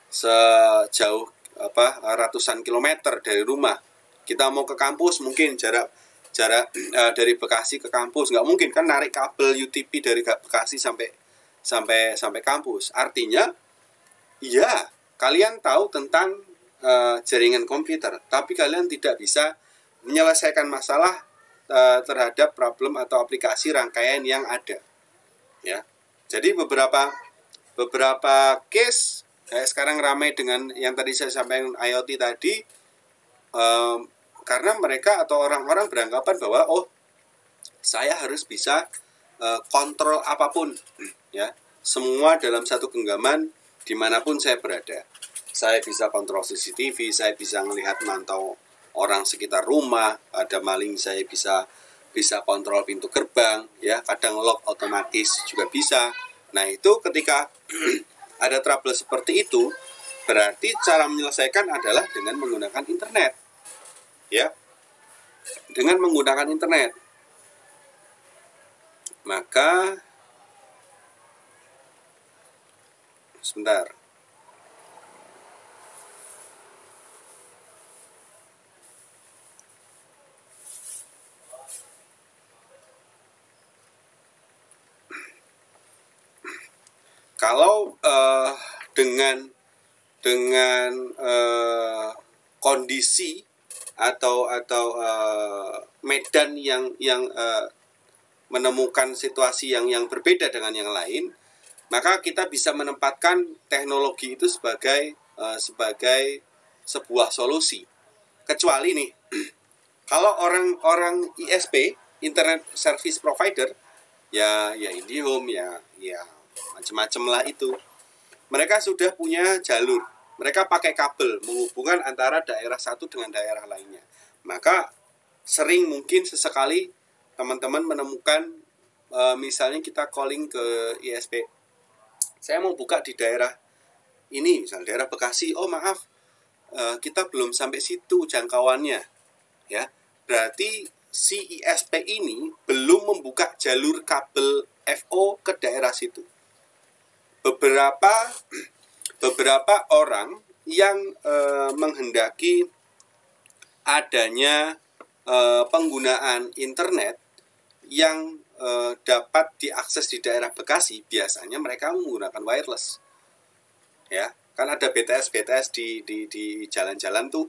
sejauh apa ratusan kilometer dari rumah. Kita mau ke kampus mungkin jarak jarak uh, dari Bekasi ke kampus nggak mungkin kan narik kabel UTP dari Bekasi sampai sampai sampai kampus. Artinya Iya, kalian tahu tentang uh, jaringan komputer, tapi kalian tidak bisa menyelesaikan masalah uh, terhadap problem atau aplikasi rangkaian yang ada. Ya, jadi beberapa beberapa case kayak sekarang ramai dengan yang tadi saya sampaikan IoT tadi, um, karena mereka atau orang-orang beranggapan bahwa oh saya harus bisa uh, kontrol apa pun, ya semua dalam satu genggaman di mana pun saya berada. Saya bisa kontrol CCTV, saya bisa melihat mantau orang sekitar rumah, ada maling saya bisa bisa kontrol pintu gerbang, ya kadang lock otomatis juga bisa. Nah itu ketika ada trouble seperti itu, berarti cara menyelesaikan adalah dengan menggunakan internet, ya, dengan menggunakan internet. Maka sebentar. Kalau uh, dengan dengan uh, kondisi atau atau uh, medan yang yang uh, menemukan situasi yang yang berbeda dengan yang lain maka kita bisa menempatkan teknologi itu sebagai uh, sebagai sebuah solusi. Kecuali nih, kalau orang-orang ISP, Internet Service Provider, ya ya IndiHome, ya ya macam-macam lah itu. Mereka sudah punya jalur. Mereka pakai kabel menghubungkan antara daerah satu dengan daerah lainnya. Maka sering mungkin sesekali teman-teman menemukan uh, misalnya kita calling ke ISP saya mau buka di daerah ini misalnya daerah Bekasi. Oh maaf uh, kita belum sampai situ jangkauannya ya. Berarti si ISP ini belum membuka jalur kabel FO ke daerah situ. Beberapa beberapa orang yang uh, menghendaki adanya uh, penggunaan internet yang e, dapat diakses di daerah Bekasi biasanya mereka menggunakan wireless. Ya kan ada BTS BTS di di di jalan-jalan tuh.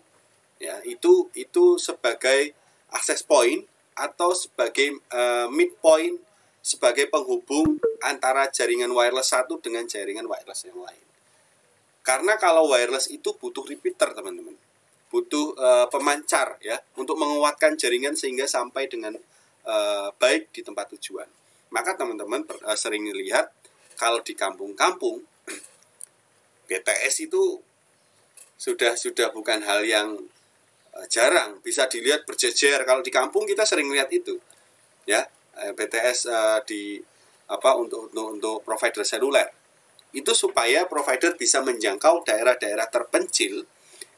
Ya itu itu sebagai akses point atau sebagai e, mid point sebagai penghubung antara jaringan wireless satu dengan jaringan wireless yang lain. Karena kalau wireless itu butuh repeater teman-teman. Butuh e, pemancar ya untuk menguatkan jaringan sehingga sampai dengan uh, baik di tempat tujuan. Maka teman-teman uh, sering lihat kalau di kampung-kampung BTS itu sudah sudah bukan hal yang uh, jarang. Bisa dilihat berjejer. Kalau di kampung kita sering lihat itu ya. BTS uh, di apa untuk untuk untuk provider seluler. Itu supaya provider bisa menjangkau daerah-daerah terpencil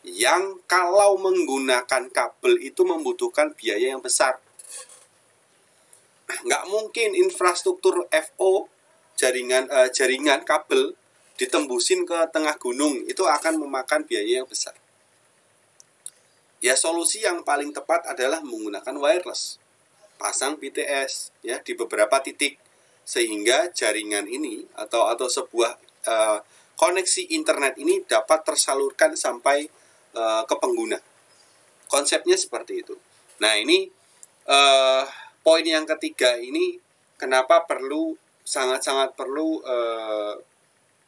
yang kalau menggunakan kabel itu membutuhkan biaya yang besar nggak mungkin infrastruktur FO jaringan eh, jaringan kabel ditembusin ke tengah gunung itu akan memakan biaya yang besar. Ya solusi yang paling tepat adalah menggunakan wireless. Pasang BTS ya di beberapa titik sehingga jaringan ini atau atau sebuah eh, koneksi internet ini dapat tersalurkan sampai eh, ke pengguna. Konsepnya seperti itu. Nah, ini eh, poin yang ketiga ini kenapa perlu sangat-sangat perlu eh,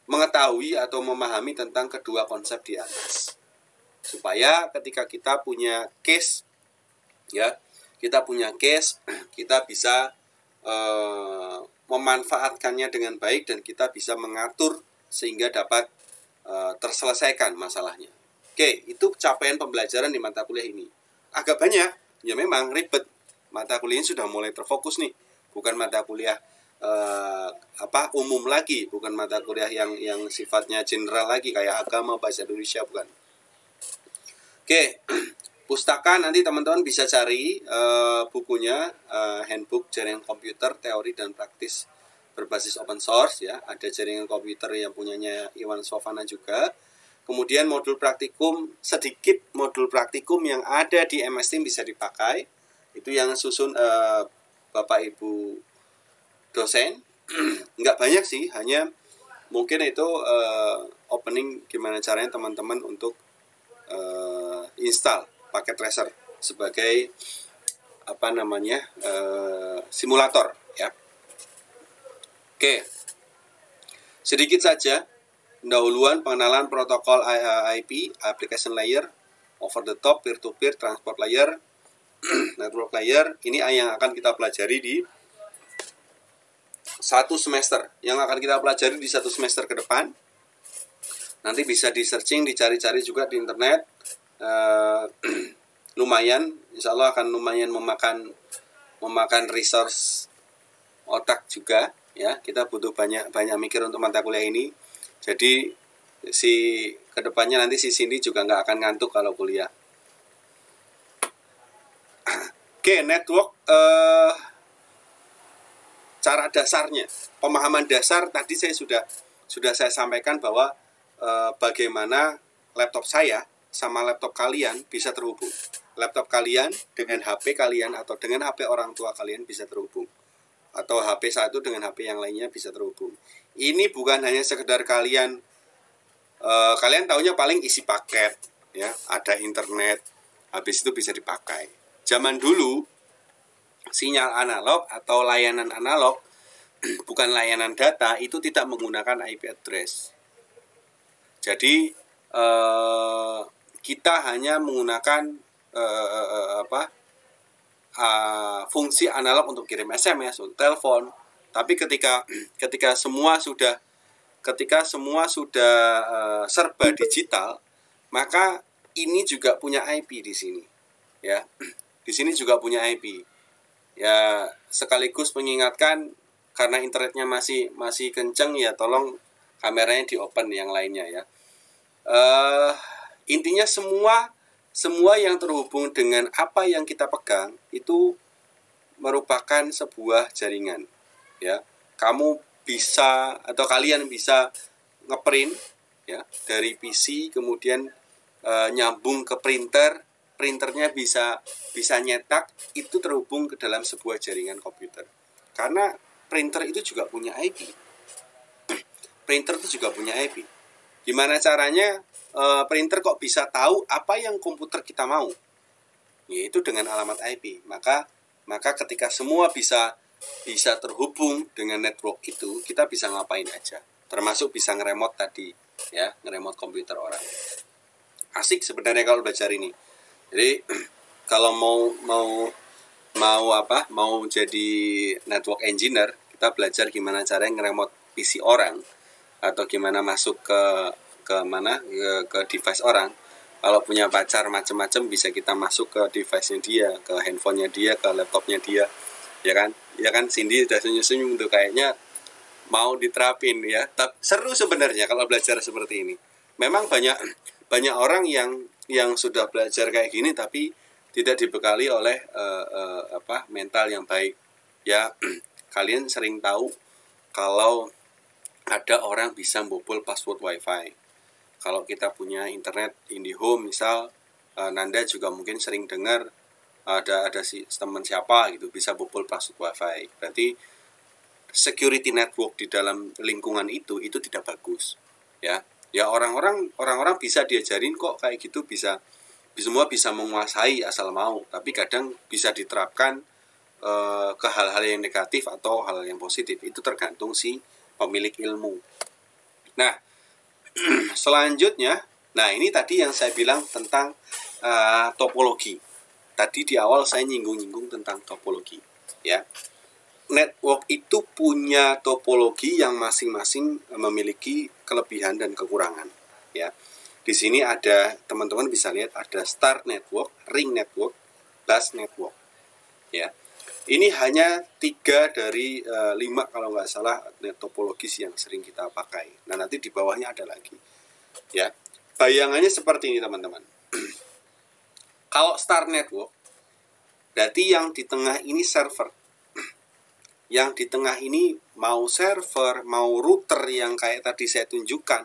mengetahui atau memahami tentang kedua konsep di atas. Supaya ketika kita punya case ya kita punya case kita bisa eh, memanfaatkannya dengan baik dan kita bisa mengatur sehingga dapat eh, terselesaikan masalahnya. Oke itu capaian pembelajaran di mata kuliah ini. Agak banyak ya memang ribet mata kuliahnya sudah mulai terfokus nih bukan mata kuliah eh, apa umum lagi bukan mata kuliah yang yang sifatnya general lagi kayak agama bahasa Indonesia bukan Oke, pustaka nanti teman-teman bisa cari uh, bukunya uh, handbook jaringan komputer teori dan praktis berbasis open source ya. Ada jaringan komputer yang punyanya Iwan Sofana juga. Kemudian modul praktikum sedikit modul praktikum yang ada di MS Team bisa dipakai. Itu yang susun uh, Bapak Ibu dosen. Nggak banyak sih, hanya mungkin itu uh, opening gimana caranya teman-teman untuk uh, install paket tracer sebagai apa namanya uh, simulator ya. Oke, sedikit saja pendahuluan pengenalan protokol IP application layer over the top peer to peer transport layer network layer ini yang akan kita pelajari di satu semester. Yang akan kita pelajari di satu semester ke depan nanti bisa di searching dicari-cari juga di internet. Uh, lumayan insya Allah akan lumayan memakan memakan resource otak juga ya. Kita butuh banyak banyak mikir untuk mata kuliah ini. Jadi si ke depannya nanti si Cindy juga nggak akan ngantuk kalau kuliah oke network uh, cara dasarnya pemahaman dasar tadi saya sudah sudah saya sampaikan bahwa Eh, bagaimana laptop saya sama laptop kalian bisa terhubung. Laptop kalian dengan HP kalian atau dengan HP orang tua kalian bisa terhubung. Atau HP satu dengan HP yang lainnya bisa terhubung. Ini bukan hanya sekedar kalian uh, kalian tahunya paling isi paket ya, ada internet, habis itu bisa dipakai. Zaman dulu sinyal analog atau layanan analog bukan layanan data itu tidak menggunakan IP address jadi eh, kita hanya menggunakan eh, eh, apa uh, fungsi analog untuk kirim SMS, untuk telepon. Tapi ketika ketika semua sudah ketika semua sudah uh, serba digital, maka ini juga punya IP di sini. Ya. Di sini juga punya IP. Ya, sekaligus mengingatkan karena internetnya masih masih kenceng ya tolong kameranya di open yang lainnya ya uh, intinya semua semua yang terhubung dengan apa yang kita pegang itu merupakan sebuah jaringan ya kamu bisa atau kalian bisa ngeprint ya dari PC kemudian e, nyambung ke printer printernya bisa bisa nyetak itu terhubung ke dalam sebuah jaringan komputer karena printer itu juga punya IP printer itu juga punya IP Gimana caranya e, printer kok bisa tahu apa yang komputer kita mau? Yaitu dengan alamat IP. Maka maka ketika semua bisa bisa terhubung dengan network itu, kita bisa ngapain aja. Termasuk bisa ngeremot tadi, ya, ngeremot komputer orang. Asik sebenarnya kalau belajar ini. Jadi kalau mau mau mau apa? Mau jadi network engineer, kita belajar gimana caranya ngeremot PC orang atau gimana masuk ke ke mana ke, ke device orang. Kalau punya pacar macam-macam bisa kita masuk ke device-nya dia ke handphonenya dia ke laptopnya dia ya kan? Ya kan Cindy sudah senyum-senyum tuh kayaknya mau diterapin ya. Tapi seru sebenarnya kalau belajar seperti ini. Memang banyak banyak orang yang yang sudah belajar kayak gini tapi tidak dibekali oleh uh, uh, apa mental yang baik. Ya kalian sering tahu kalau ada orang bisa bobol password wifi. Kalau kita punya internet IndiHome misal uh, Nanda juga mungkin sering dengar ada ada si teman siapa gitu bisa bobol password wifi. Berarti security network di dalam lingkungan itu itu tidak bagus ya ya orang-orang orang-orang bisa diajarin kok kayak gitu bisa semua bisa menguasai asal mau tapi kadang bisa diterapkan uh, ke hal-hal yang negatif atau hal yang positif itu tergantung si pemilik ilmu. Nah, selanjutnya, nah ini tadi yang saya bilang tentang uh, topologi. Tadi di awal saya nyinggung-nyinggung tentang topologi, ya. Network itu punya topologi yang masing-masing memiliki kelebihan dan kekurangan, ya. Di sini ada teman-teman bisa lihat ada star network, ring network, bus network, ya ini hanya tiga dari uh, lima kalau nggak salah topologis yang sering kita pakai. Nah nanti di bawahnya ada lagi. Ya, bayangannya seperti ini teman-teman. kalau star network, berarti yang di tengah ini server. Yang di tengah ini mau server, mau router yang kayak tadi saya tunjukkan,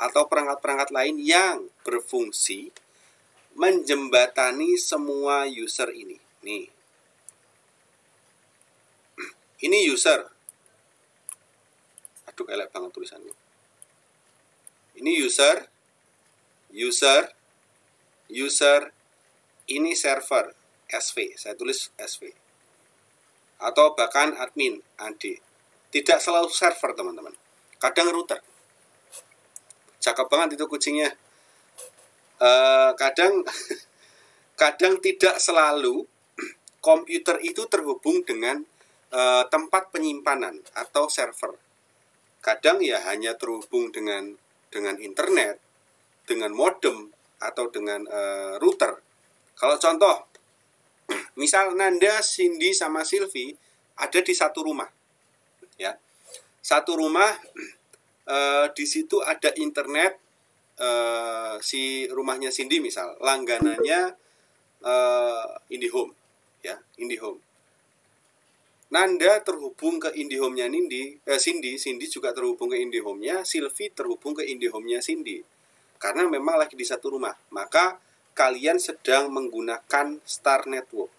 atau perangkat-perangkat lain yang berfungsi menjembatani semua user ini. Nih, ini user. Aduh, elek banget tulisannya. Ini user, user, user, ini server, SV. Saya tulis SV. Atau bahkan admin, AD. Tidak selalu server, teman-teman. Kadang router. Cakep banget itu kucingnya. Uh, kadang kadang tidak selalu komputer itu terhubung dengan e, tempat penyimpanan atau server. Kadang ya hanya terhubung dengan dengan internet, dengan modem atau dengan e, router. Kalau contoh, misal Nanda, Cindy sama Silvi ada di satu rumah, ya, satu rumah e, di situ ada internet e, si rumahnya Cindy misal langganannya e, IndiHome, ya, IndiHome Nanda terhubung ke IndiHome-nya Nindi, eh, Cindy, Cindy juga terhubung ke IndiHome-nya, Sylvie terhubung ke IndiHome-nya Cindy. Karena memang lagi di satu rumah. Maka kalian sedang menggunakan Star Network.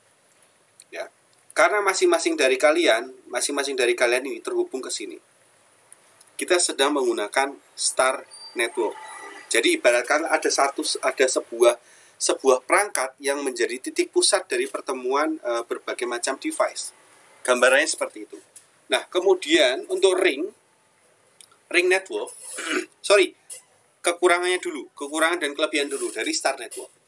Ya. Karena masing-masing dari kalian, masing-masing dari kalian ini terhubung ke sini. Kita sedang menggunakan Star Network. Jadi ibaratkan ada satu ada sebuah sebuah perangkat yang menjadi titik pusat dari pertemuan e, berbagai macam device Gambarannya seperti itu. Nah, kemudian untuk ring, ring network, sorry, kekurangannya dulu, kekurangan dan kelebihan dulu dari Star Network.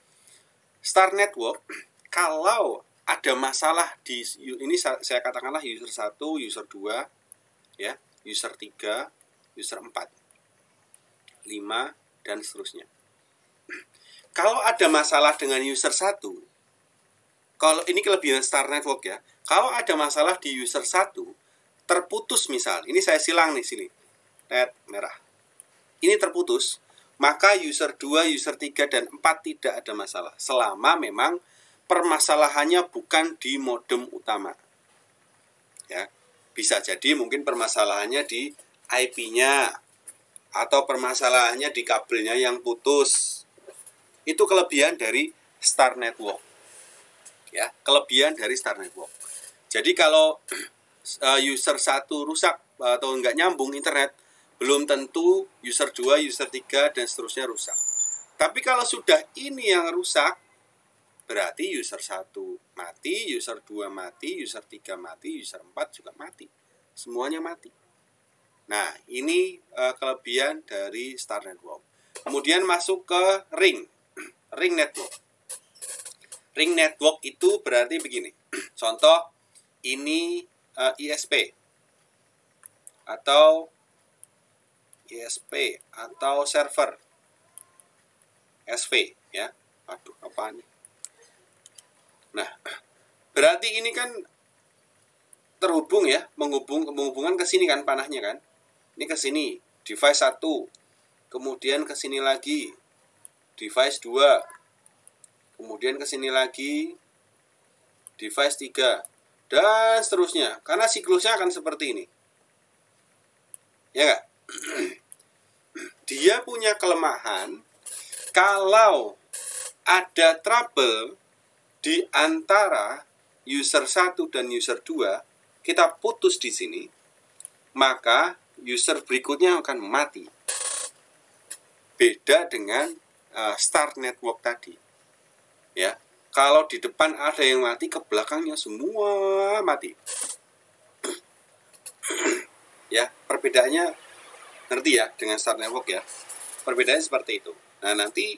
Star Network, kalau ada masalah di ini saya katakanlah user 1, user 2, ya, user 3, user 4, 5 dan seterusnya. Kalau ada masalah dengan user 1, kalau ini kelebihan Star Network ya, kalau ada masalah di user 1, terputus misal, ini saya silang nih sini. Red merah. Ini terputus, maka user 2, user 3 dan 4 tidak ada masalah. Selama memang permasalahannya bukan di modem utama. Ya. Bisa jadi mungkin permasalahannya di IP-nya atau permasalahannya di kabelnya yang putus. Itu kelebihan dari Star Network. Ya, kelebihan dari Star Network. Jadi kalau uh, user satu rusak atau nggak nyambung internet, belum tentu user 2, user 3, dan seterusnya rusak. Tapi kalau sudah ini yang rusak, berarti user 1 mati, user 2 mati, user 3 mati, user 4 juga mati. Semuanya mati. Nah, ini uh, kelebihan dari Star Network. Kemudian masuk ke ring. ring network. Ring network itu berarti begini. Contoh ini uh, eh, ISP atau ISP atau server SV ya. Aduh, apa ini? Nah, berarti ini kan terhubung ya, menghubung menghubungkan ke sini kan panahnya kan. Ini ke sini, device 1. Kemudian ke sini lagi device 2. Kemudian ke sini lagi device 3 dan seterusnya. Karena siklusnya akan seperti ini. Ya nggak? Dia punya kelemahan kalau ada trouble di antara user 1 dan user 2, kita putus di sini, maka user berikutnya akan mati. Beda dengan uh, start network tadi. Ya, kalau di depan ada yang mati, ke belakangnya semua mati. ya, perbedaannya ngerti ya dengan start network ya. Perbedaannya seperti itu. Nah, nanti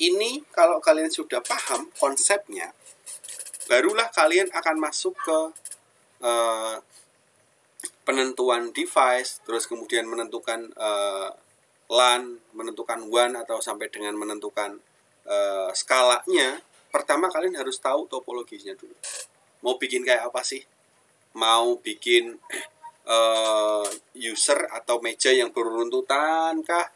ini kalau kalian sudah paham konsepnya, barulah kalian akan masuk ke uh, penentuan device, terus kemudian menentukan uh, LAN, menentukan WAN atau sampai dengan menentukan uh, skalanya pertama kalian harus tahu topologisnya dulu mau bikin kayak apa sih mau bikin uh, user atau meja yang beruntutan kah?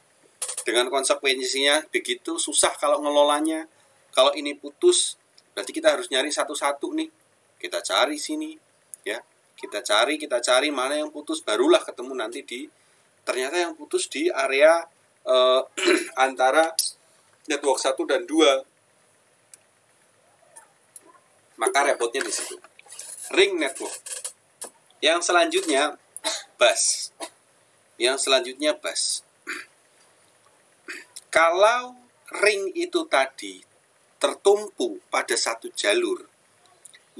Dengan konsekuensinya begitu susah kalau ngelolanya. Kalau ini putus berarti kita harus nyari satu-satu nih. Kita cari sini ya. Kita cari kita cari mana yang putus barulah ketemu nanti di ternyata yang putus di area uh, antara network 1 dan 2 maka repotnya di situ. Ring network. Yang selanjutnya bus. Yang selanjutnya bus. Kalau ring itu tadi tertumpu pada satu jalur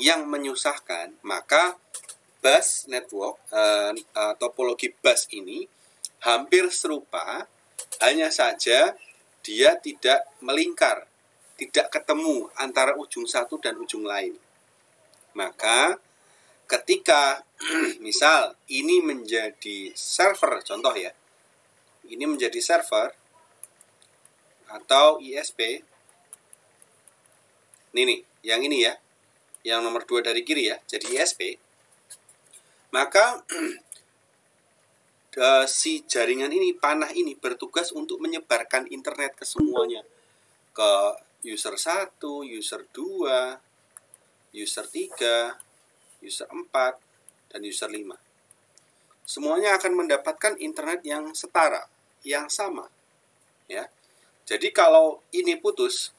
yang menyusahkan, maka bus network uh, topologi bus ini hampir serupa, hanya saja dia tidak melingkar tidak ketemu antara ujung satu dan ujung lain. Maka ketika misal ini menjadi server contoh ya. Ini menjadi server atau ISP. Ini nih, yang ini ya. Yang nomor dua dari kiri ya, jadi ISP. Maka si jaringan ini, panah ini bertugas untuk menyebarkan internet ke semuanya. Ke user 1, user 2, user 3, user 4, dan user 5. Semuanya akan mendapatkan internet yang setara, yang sama. Ya. Jadi kalau ini putus,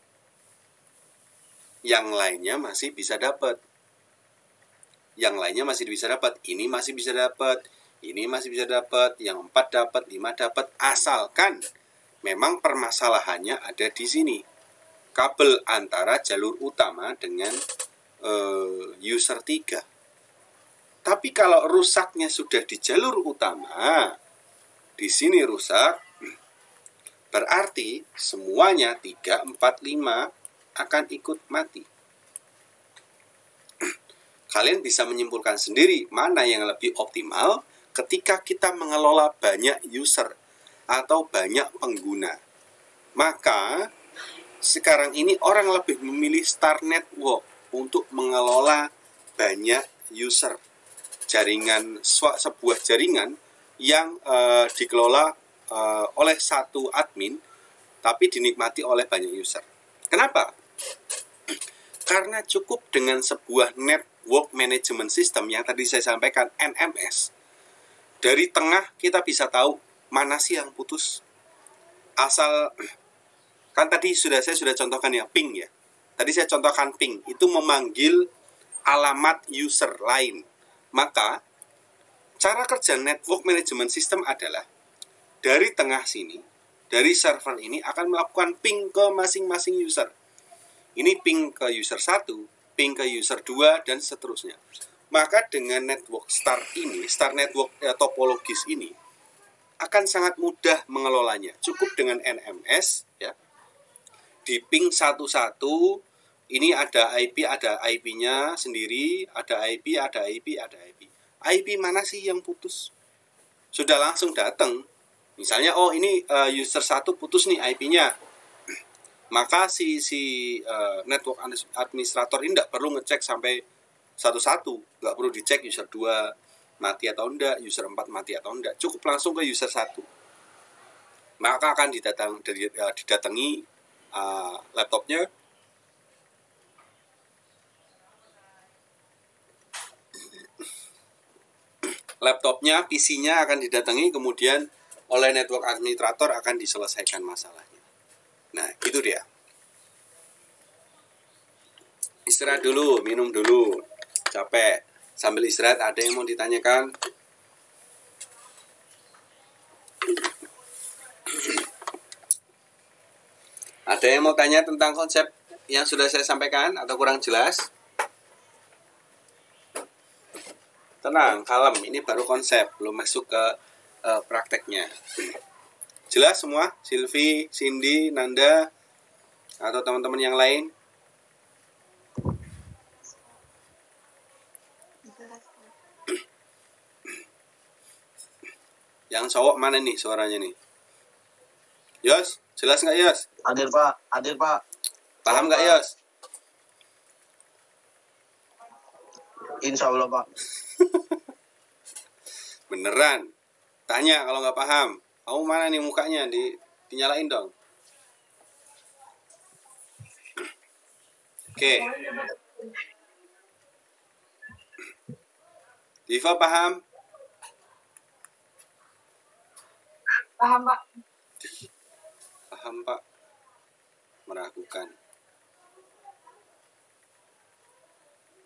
yang lainnya masih bisa dapat. Yang lainnya masih bisa dapat, ini masih bisa dapat, ini masih bisa dapat, yang 4 dapat, 5 dapat, asalkan memang permasalahannya ada di sini kabel antara jalur utama dengan uh, user 3. Tapi kalau rusaknya sudah di jalur utama, di sini rusak, berarti semuanya 3, 4, 5 akan ikut mati. Kalian bisa menyimpulkan sendiri mana yang lebih optimal ketika kita mengelola banyak user atau banyak pengguna. Maka sekarang ini orang lebih memilih Star Network untuk mengelola banyak user jaringan sebuah jaringan yang uh, dikelola uh, oleh satu admin tapi dinikmati oleh banyak user. Kenapa? Karena cukup dengan sebuah network management system yang tadi saya sampaikan NMS. Dari tengah kita bisa tahu mana sih yang putus. Asal Kan tadi sudah saya sudah contohkan ya ping ya. Tadi saya contohkan ping itu memanggil alamat user lain. Maka cara kerja network management system adalah dari tengah sini, dari server ini akan melakukan ping ke masing-masing user. Ini ping ke user 1, ping ke user 2 dan seterusnya. Maka dengan network star ini, star network eh, topologis ini akan sangat mudah mengelolanya. Cukup dengan NMS ya di ping satu-satu ini ada IP, ada IP-nya sendiri, ada IP, ada IP, ada IP. IP mana sih yang putus? Sudah langsung datang. Misalnya, oh ini uh, user satu putus nih IP-nya. Maka si si uh, network administrator ini tidak perlu ngecek sampai satu-satu. Nggak perlu dicek user 2 mati atau enggak, user 4 mati atau enggak. Cukup langsung ke user satu. Maka akan didatang, eh, didatangi uh, laptopnya laptopnya, PC-nya akan didatangi kemudian oleh network administrator akan diselesaikan masalahnya. Nah, itu dia. Istirahat dulu, minum dulu. Capek. Sambil istirahat ada yang mau ditanyakan? Ada yang mau tanya tentang konsep yang sudah saya sampaikan atau kurang jelas? Tenang, kalem. Ini baru konsep, belum masuk ke uh, prakteknya. Jelas semua? Silvi, Cindy, Nanda, atau teman-teman yang lain? Yang cowok mana nih suaranya nih? Yos, jelas nggak Yos? Hadir Pak, hadir Pak. Paham nggak Yos? Insya Allah Pak. Beneran? Tanya kalau nggak paham. Kamu mana nih mukanya? Di, dinyalain dong. Oke. Diva paham? Paham, Pak. Paham Pak. Meragukan.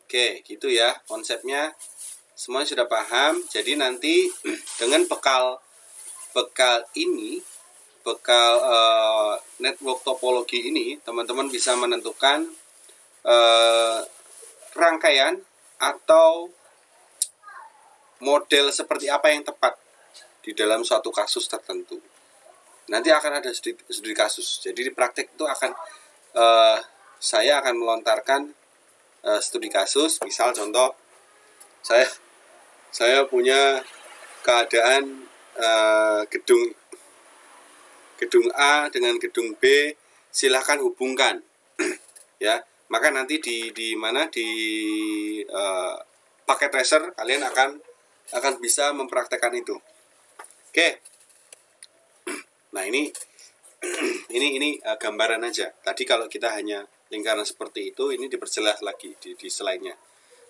Oke, gitu ya konsepnya. Semuanya sudah paham. Jadi nanti dengan bekal bekal ini, bekal uh, network topologi ini, teman-teman bisa menentukan uh, rangkaian atau model seperti apa yang tepat di dalam suatu kasus tertentu. Nanti akan ada studi, studi kasus. Jadi di praktek itu akan uh, saya akan melontarkan uh, studi kasus. Misal contoh saya saya punya keadaan uh, gedung gedung A dengan gedung B silahkan hubungkan ya. Maka nanti di di mana di uh, paket tracer kalian akan akan bisa mempraktekkan itu. Oke. Nah ini ini ini uh, gambaran aja. Tadi kalau kita hanya lingkaran seperti itu ini diperjelas lagi di di slide-nya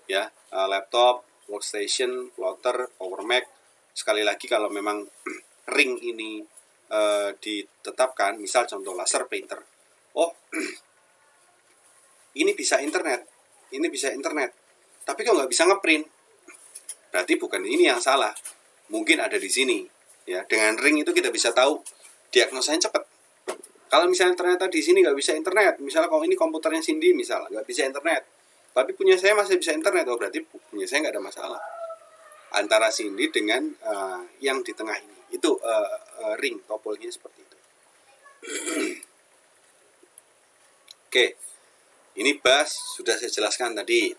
ya. Uh, laptop workstation, plotter, power Mac. Sekali lagi kalau memang ring ini uh, ditetapkan, misal contoh laser printer. Oh, ini bisa internet, ini bisa internet. Tapi kalau nggak bisa ngeprint, berarti bukan ini yang salah. Mungkin ada di sini. Ya, dengan ring itu kita bisa tahu diagnosanya cepat. Kalau misalnya ternyata di sini nggak bisa internet, misalnya kalau ini komputernya Cindy misalnya nggak bisa internet, tapi punya saya masih bisa internet. Oh berarti punya saya nggak ada masalah. Antara Cindy dengan uh, yang di tengah ini. Itu uh, uh, ring topologinya seperti itu. Oke. Ini bas sudah saya jelaskan tadi.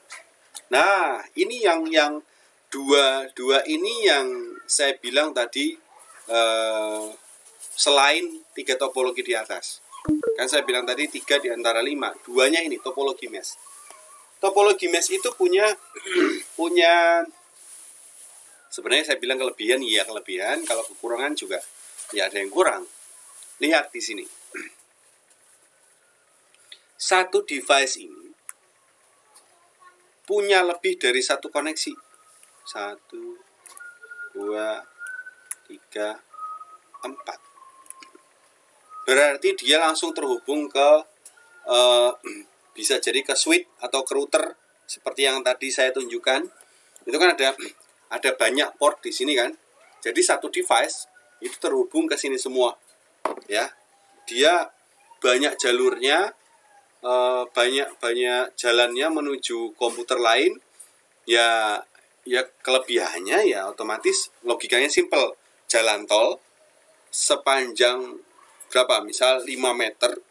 Nah ini yang yang dua dua ini yang saya bilang tadi uh, selain tiga topologi di atas. Kan saya bilang tadi tiga di antara lima. Duanya ini topologi mesh topologi mesh itu punya punya sebenarnya saya bilang kelebihan iya kelebihan. Kalau kekurangan juga ya ada yang kurang. Lihat di sini. Satu device ini punya lebih dari satu koneksi. Satu dua tiga empat. Berarti dia langsung terhubung ke uh, bisa jadi ke switch atau ke router seperti yang tadi saya tunjukkan. Itu kan ada ada banyak port di sini kan. Jadi satu device itu terhubung ke sini semua ya. Dia banyak jalurnya eh, banyak banyak jalannya menuju komputer lain. Ya ya kelebihannya ya otomatis logikanya simple. Jalan tol sepanjang berapa? Misal 5 meter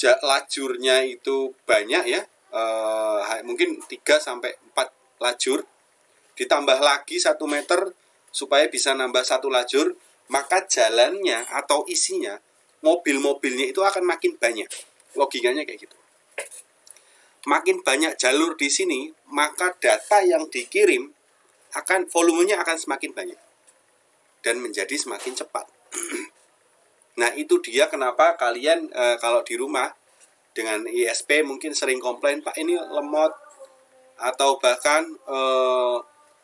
lajurnya itu banyak ya. Uh, mungkin 3 sampai 4 lajur. Ditambah lagi satu meter supaya bisa nambah satu lajur maka jalannya atau isinya mobil-mobilnya itu akan makin banyak. Logikanya kayak gitu. Makin banyak jalur di sini maka data yang dikirim akan volumenya akan semakin banyak dan menjadi semakin cepat Nah itu dia kenapa kalian e, kalau di rumah dengan ISP mungkin sering komplain Pak ini lemot atau bahkan e,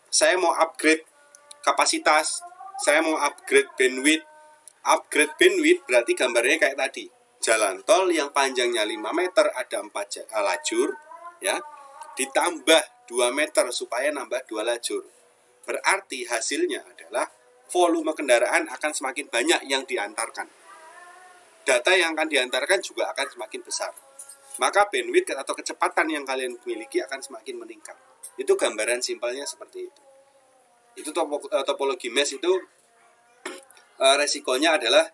saya mau upgrade kapasitas, saya mau upgrade bandwidth. Upgrade bandwidth berarti gambarnya kayak tadi. Jalan tol yang panjangnya 5 meter ada 4 ja- eh, lajur ya. Ditambah 2 meter supaya nambah 2 lajur. Berarti hasilnya adalah volume kendaraan akan semakin banyak yang diantarkan. Data yang akan diantarkan juga akan semakin besar. Maka bandwidth atau kecepatan yang kalian miliki akan semakin meningkat. Itu gambaran simpelnya seperti itu. Itu eh, topologi mesh itu eh, resikonya adalah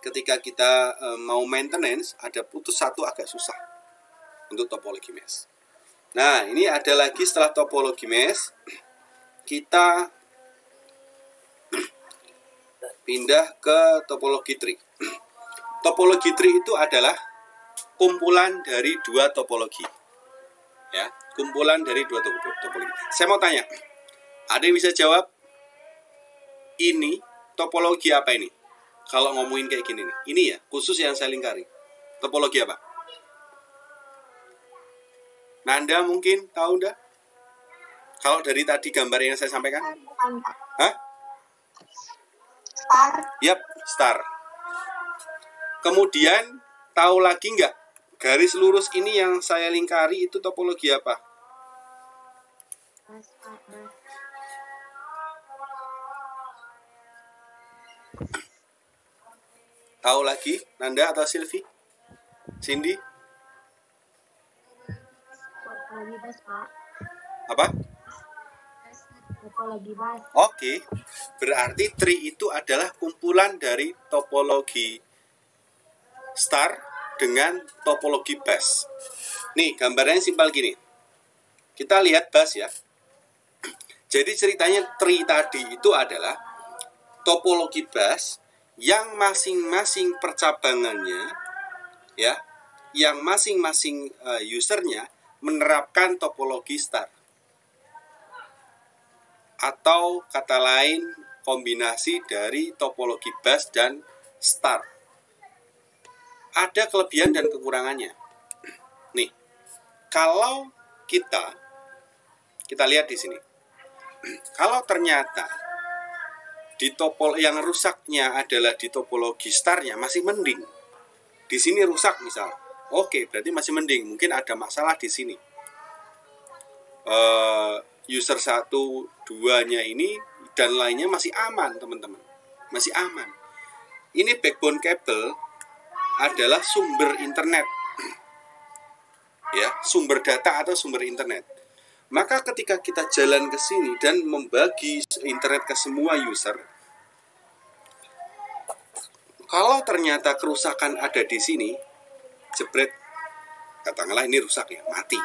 ketika kita eh, mau maintenance ada putus satu agak susah untuk topologi mesh. Nah, ini ada lagi setelah topologi mesh kita pindah ke topologi tree. Topologi tree itu adalah kumpulan dari dua topologi. Ya, kumpulan dari dua topo- topologi. Saya mau tanya, ada yang bisa jawab? Ini topologi apa ini? Kalau ngomongin kayak gini nih, ini ya khusus yang saya lingkari. Topologi apa? Nanda mungkin tahu ndak? Kalau dari tadi gambar yang saya sampaikan? Hah? Star. Yap, star. Kemudian tahu lagi nggak garis lurus ini yang saya lingkari itu topologi apa? Tahu lagi Nanda atau Silvi? Cindy? Apa? Topologi. Oke. Berarti tree itu adalah kumpulan dari topologi star dengan topologi bus. Nih, gambarnya simpel gini. Kita lihat bus ya. Jadi ceritanya tree tadi itu adalah topologi bus yang masing-masing percabangannya ya, yang masing-masing eh, usernya menerapkan topologi star atau kata lain kombinasi dari topologi bus dan star. Ada kelebihan dan kekurangannya. Nih, kalau kita kita lihat di sini. Kalau ternyata di topol yang rusaknya adalah di topologi starnya masih mending. Di sini rusak misal. Oke, berarti masih mending. Mungkin ada masalah di sini. Eh, user 1, 2-nya ini dan lainnya masih aman, teman-teman. Masih aman. Ini backbone kabel adalah sumber internet. Ya, sumber data atau sumber internet. Maka ketika kita jalan ke sini dan membagi internet ke semua user, kalau ternyata kerusakan ada di sini, jebret, katakanlah ini rusak ya, mati.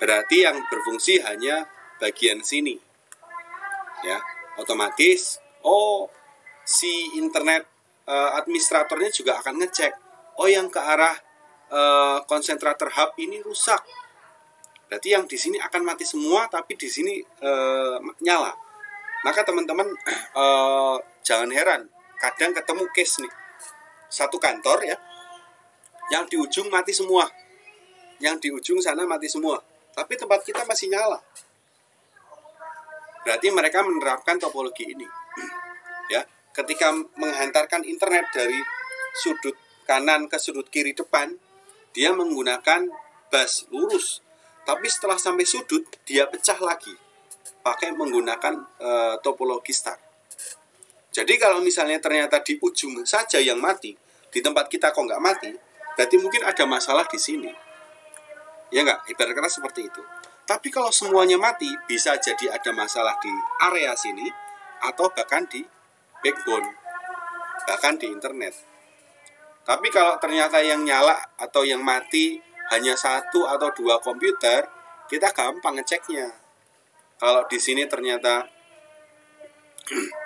Berarti yang berfungsi hanya bagian sini. Ya, otomatis oh si internet eh, administratornya juga akan ngecek. Oh yang ke arah eh, konsentrator hub ini rusak. Berarti yang di sini akan mati semua tapi di sini eh, nyala. Maka teman-teman eh, jangan heran kadang ketemu case nih. Satu kantor ya. Yang di ujung mati semua. Yang di ujung sana mati semua tapi tempat kita masih nyala. Berarti mereka menerapkan topologi ini. ya, ketika menghantarkan internet dari sudut kanan ke sudut kiri depan, dia menggunakan bus lurus. Tapi setelah sampai sudut, dia pecah lagi pakai menggunakan eh, topologi star. Jadi kalau misalnya ternyata di ujung saja yang mati, di tempat kita kok nggak mati, berarti mungkin ada masalah di sini. Ya nggak? Ibarat kata seperti itu. Tapi kalau semuanya mati, bisa jadi ada masalah di area sini, atau bahkan di backbone, bahkan di internet. Tapi kalau ternyata yang nyala atau yang mati hanya satu atau dua komputer, kita gampang ngeceknya. Kalau di sini ternyata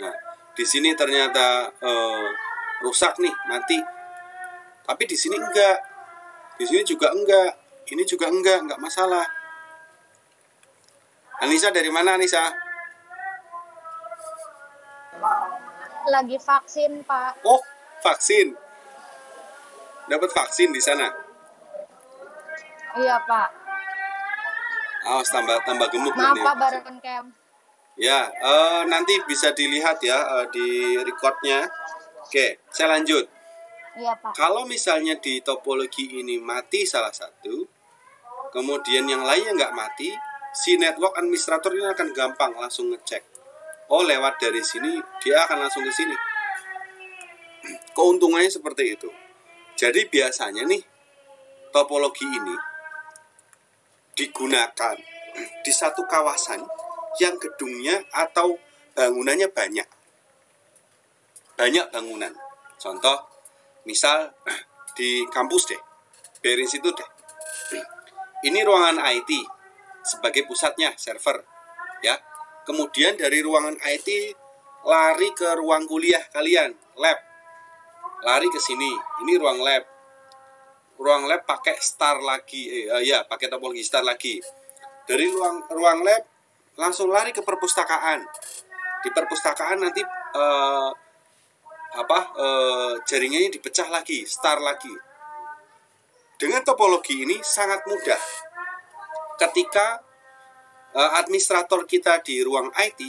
Nah, di sini ternyata eh, rusak nih, mati. Tapi di sini enggak. Di sini juga enggak. Ini juga enggak, enggak masalah. Anissa dari mana Anissa? Lagi vaksin, Pak. Oh, vaksin. Dapat vaksin di sana. Iya, Pak. Awas tambah tambah gemuk Maaf nanti. Pak Baron Camp. Ya, eh, nanti bisa dilihat ya eh, di recordnya. Oke, saya lanjut. Iya Pak. Kalau misalnya di topologi ini mati salah satu, kemudian yang lainnya nggak mati, si network administrator ini akan gampang langsung ngecek. Oh, lewat dari sini, dia akan langsung ke sini. Keuntungannya seperti itu. Jadi biasanya nih, topologi ini digunakan di satu kawasan yang gedungnya atau bangunannya banyak. Banyak bangunan. Contoh, misal di kampus deh, dari situ deh. Ini ruangan IT sebagai pusatnya server, ya. Kemudian dari ruangan IT lari ke ruang kuliah kalian, lab. Lari ke sini, ini ruang lab. Ruang lab pakai star lagi, eh, eh, ya pakai topologi star lagi. Dari ruang ruang lab langsung lari ke perpustakaan. Di perpustakaan nanti eh, apa eh, jaringannya dipecah lagi, star lagi. Dengan topologi ini sangat mudah. Ketika administrator kita di ruang IT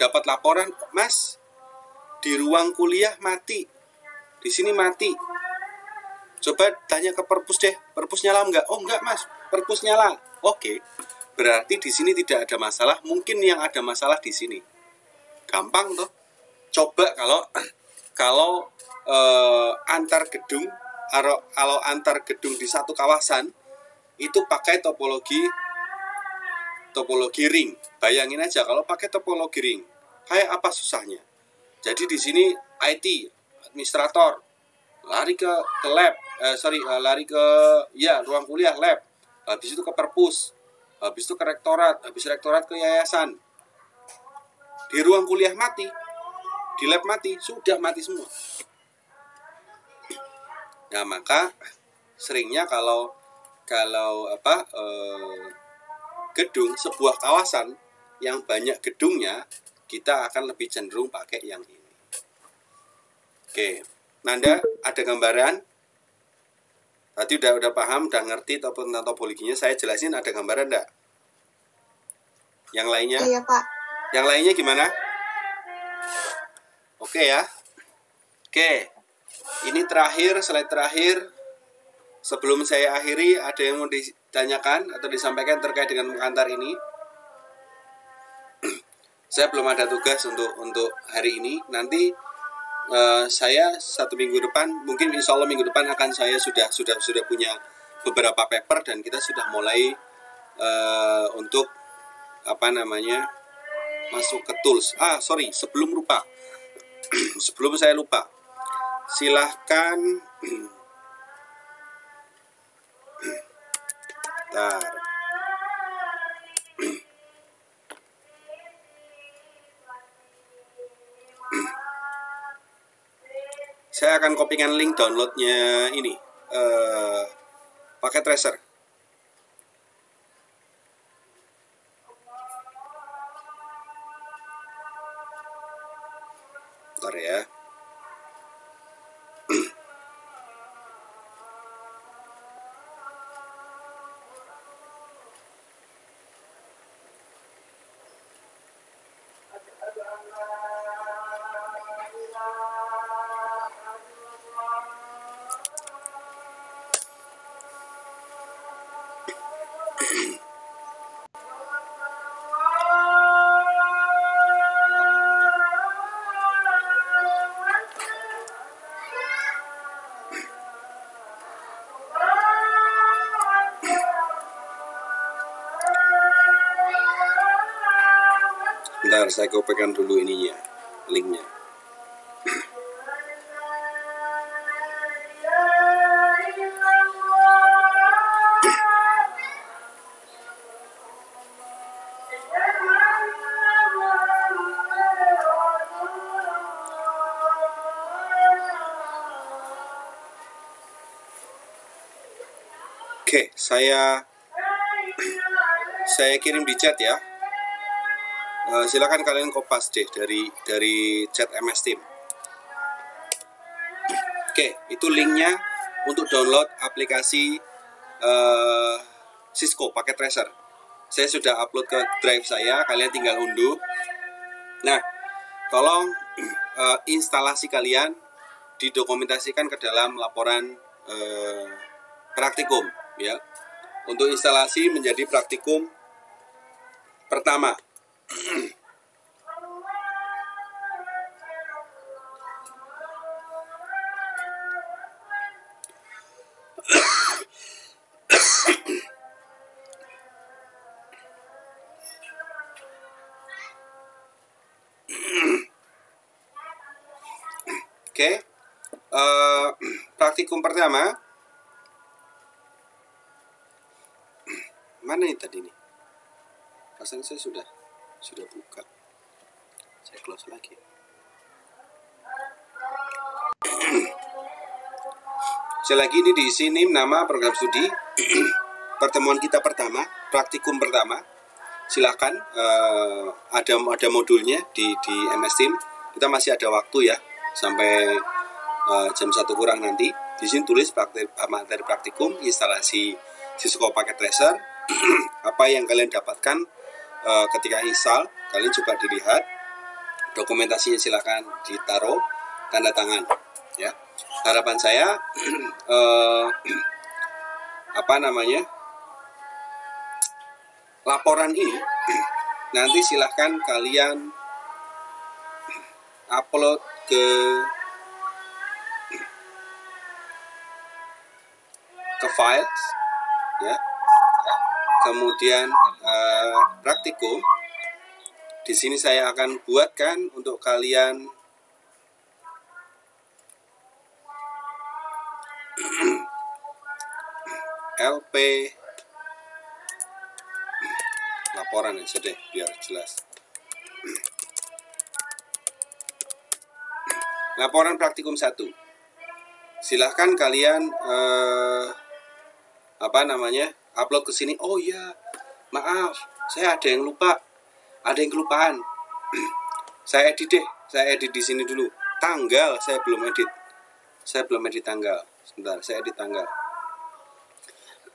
dapat laporan, Mas, di ruang kuliah mati, di sini mati. Coba tanya ke perpus deh, perpus nyala nggak? Oh nggak mas, perpus nyala. Oke, berarti di sini tidak ada masalah. Mungkin yang ada masalah di sini. Gampang tuh. Coba kalau kalau eh, antar gedung, kalau antar gedung di satu kawasan itu pakai topologi topologi ring. Bayangin aja kalau pakai topologi ring, kayak apa susahnya? Jadi di sini IT administrator lari ke ke lab, eh, sorry eh, lari ke ya ruang kuliah lab, habis itu ke perpus, habis itu ke rektorat, habis rektorat ke yayasan. Di ruang kuliah mati, di lab mati, sudah mati semua. Nah maka seringnya kalau kalau apa eh, gedung sebuah kawasan yang banyak gedungnya kita akan lebih cenderung pakai yang ini. Oke, Nanda ada gambaran? Tadi udah udah paham, udah ngerti ataupun tentang topologinya. Saya jelasin ada gambaran enggak? Yang lainnya? Iya Pak. Yang lainnya gimana? Oke ya. Oke. Ini terakhir, slide terakhir. Sebelum saya akhiri, ada yang mau ditanyakan atau disampaikan terkait dengan pengantar ini? saya belum ada tugas untuk untuk hari ini. Nanti eh, saya satu minggu depan, mungkin insya Allah minggu depan akan saya sudah sudah sudah punya beberapa paper dan kita sudah mulai eh, untuk apa namanya masuk ke tools. Ah sorry, sebelum lupa, sebelum saya lupa, silahkan. Saya akan kopikan link downloadnya ini eh pakai tracer. Bentar, saya kopikan dulu ininya, linknya. Oke, saya saya kirim di chat ya. Eh, silakan kalian kopas deh dari dari chat MS Team. Oke, itu linknya untuk download aplikasi eh, Cisco pakai Tracer. saya sudah upload ke drive saya kalian tinggal unduh nah tolong eh, instalasi kalian didokumentasikan ke dalam laporan eh, praktikum ya untuk instalasi menjadi praktikum pertama Oke, Eh, praktikum pertama. Mana ini tadi nih? Rasanya saya sudah sudah buka. Saya close lagi. Sekali lagi ini di sini nama program studi pertemuan kita pertama, praktikum pertama. Silakan eh, ada ada modulnya di di MS Team. Kita masih ada waktu ya sampai eh, jam satu kurang nanti. Di sini tulis praktik, materi praktikum instalasi Cisco Packet Tracer. Apa yang kalian dapatkan eh, ketika install, kalian coba dilihat. Dokumentasinya silakan ditaruh tanda tangan ya. Harapan saya eh, apa namanya? Laporan ini nanti silahkan kalian upload ke ke files ya kemudian eh, praktikum. Di sini saya akan buatkan untuk kalian. LP laporan aja deh biar jelas. Laporan praktikum 1 silahkan kalian eh, apa namanya upload ke sini. Oh ya maaf saya ada yang lupa. Ada yang kelupaan. Saya edit deh. Saya edit di sini dulu. Tanggal saya belum edit. Saya belum edit tanggal. Sebentar saya edit tanggal.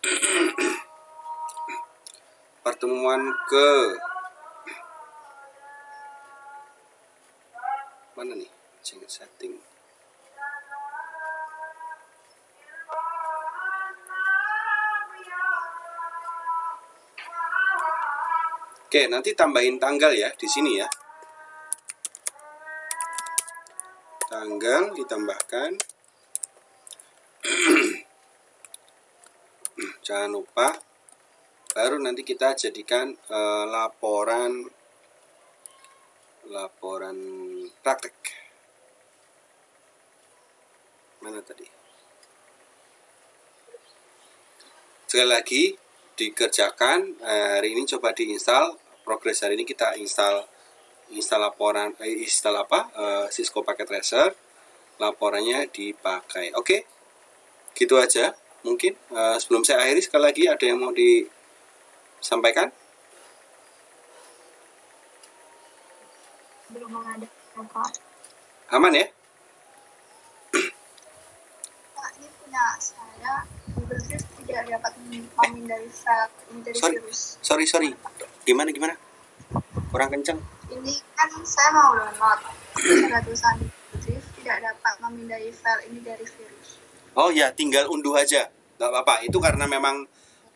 Pertemuan ke mana nih? Setting Oke, nanti tambahin tanggal ya di sini ya. Tanggal ditambahkan. Jangan lupa. Baru nanti kita jadikan eh, laporan laporan praktek. Mana tadi? Sekali lagi dikerjakan eh, hari ini coba diinstal progres hari ini kita install install laporan eh, install apa eh, Cisco Packet Tracer laporannya dipakai oke gitu aja mungkin Eh, sebelum saya akhiri sekali lagi ada yang mau disampaikan Belum ada apa. aman ya Pak, ini punya saya Google Drive tidak dapat file ini dari Sorry. virus. sorry sorry gimana gimana? Kurang kencang Ini kan saya mau download. Google Drive tidak dapat memindai file ini dari virus. oh ya tinggal unduh aja. Nggak apa-apa. Itu karena memang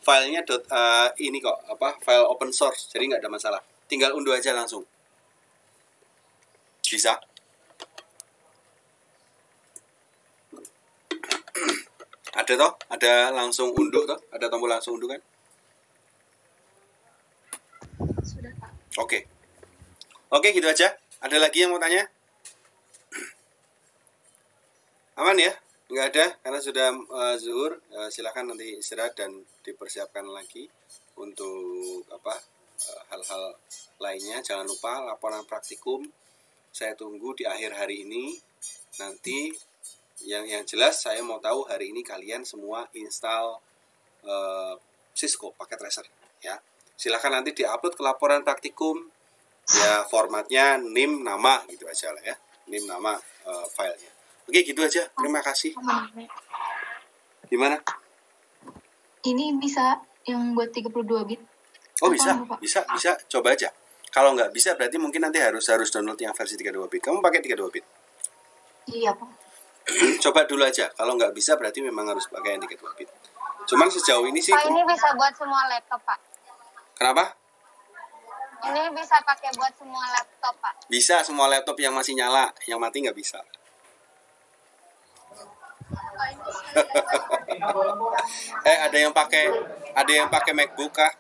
filenya dot eh, ini kok apa file open source. Jadi nggak ada masalah. Tinggal unduh aja langsung. Bisa? Ada toh? Ada langsung unduh toh? Ada tombol langsung unduh kan Sudah Pak. Oke. Oke gitu aja. Ada lagi yang mau tanya? Aman ya? Nggak ada karena sudah eh, zuhur. Eh, silakan nanti istirahat dan dipersiapkan lagi untuk apa eh, hal-hal lainnya. Jangan lupa laporan praktikum saya tunggu di akhir hari ini. Nanti yang yang jelas saya mau tahu hari ini kalian semua install eh, Cisco pakai tracer ya silahkan nanti diupload ke laporan praktikum ya formatnya nim nama gitu aja lah ya nim nama eh, filenya oke gitu aja terima kasih gimana Ini bisa yang buat 32 bit. Oh bisa, Apa, bisa, bisa. Coba aja. Kalau nggak bisa berarti mungkin nanti harus harus download yang versi 32 bit. Kamu pakai 32 bit. Iya, Pak. Coba dulu aja. Kalau nggak bisa berarti memang harus pakai yang 32 bit. Cuman sejauh ini sih, Pak ini bisa buat semua laptop pak. Kenapa? Ini bisa pakai buat semua laptop pak. Bisa semua laptop yang masih nyala, yang mati nggak bisa. eh ada yang pakai ada yang pakai MacBook kah?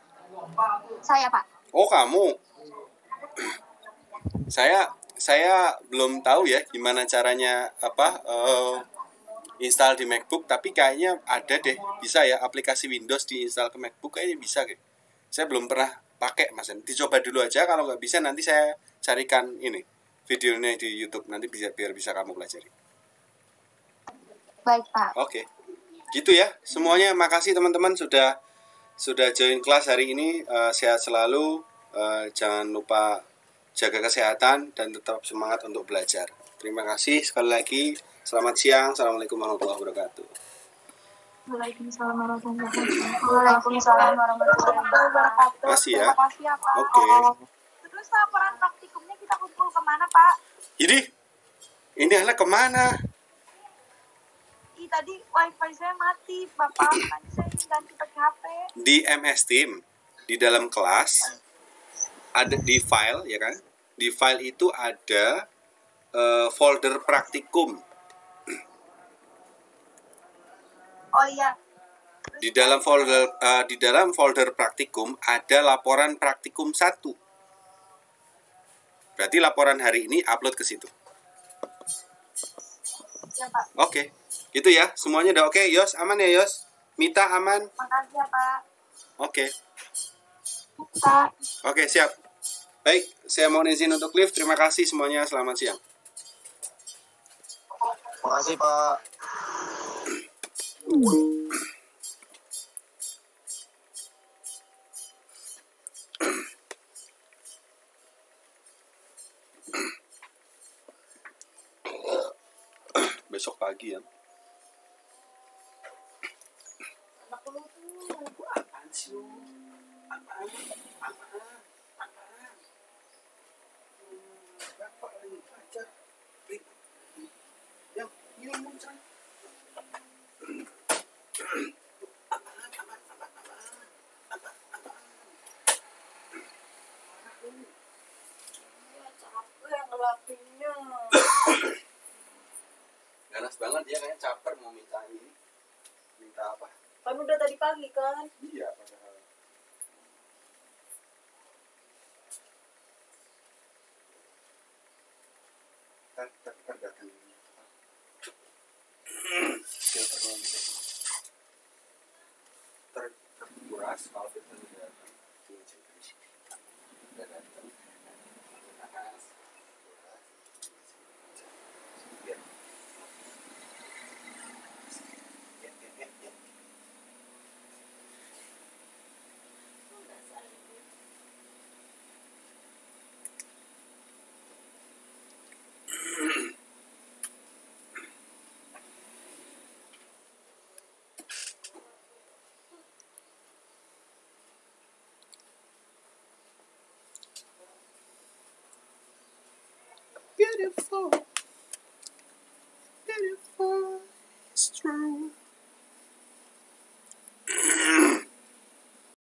Saya pak. Oh kamu. saya saya belum tahu ya gimana caranya apa eh, install di MacBook tapi kayaknya ada deh bisa ya aplikasi Windows diinstal ke MacBook kayaknya bisa kayak. Saya belum pernah pakai mas. Dicoba dulu aja kalau nggak bisa nanti saya carikan ini videonya di YouTube nanti bisa biar bisa kamu pelajari. Baik pak. Oke. Gitu ya. Semuanya makasih teman-teman sudah sudah join kelas hari ini. Eh, sehat selalu. Eh, jangan lupa jaga kesehatan dan tetap semangat untuk belajar. Terima kasih sekali lagi. Selamat siang. Assalamualaikum warahmatullahi wabarakatuh. Waalaikumsalam warahmatullahi wabarakatuh. Waalaikumsalam warahmatullahi wabarakatuh. Makasih ya. Terima kasih ya Pak. Oke. Terus laporan praktikumnya kita kumpul ke mana Pak? Jadi ini anak ke mana? Ih tadi wifi saya mati Bapak. Tadi saya ganti pakai HP. Di MS Team di dalam kelas ada di file ya kan? Di file itu ada eh, folder praktikum. Oh iya. Di dalam folder eh, di dalam folder praktikum ada laporan praktikum 1. Berarti laporan hari ini upload ke situ. Ya Pak. Oke. Itu ya. Semuanya udah oke. Yos aman ya, Yos? Mita aman? Makasih ya Pak. Oke. Pak. Oke, siap. Baik, saya mau izin untuk live. Terima kasih semuanya. Selamat siang. Makasih Pak. Besok pagi ya. Apaan sih lu? Apaan? Apaan? Apaan? Hmm, Bapak lagi baca. Rik. Yang ini muncul. Apaan? Apaan? Apaan? Apaan? Apaan? Ganas banget dia kayak caper mau minta ini. Minta apa? Kan udah tadi pagi kan? Iya, Beautiful. Beautiful. It's true.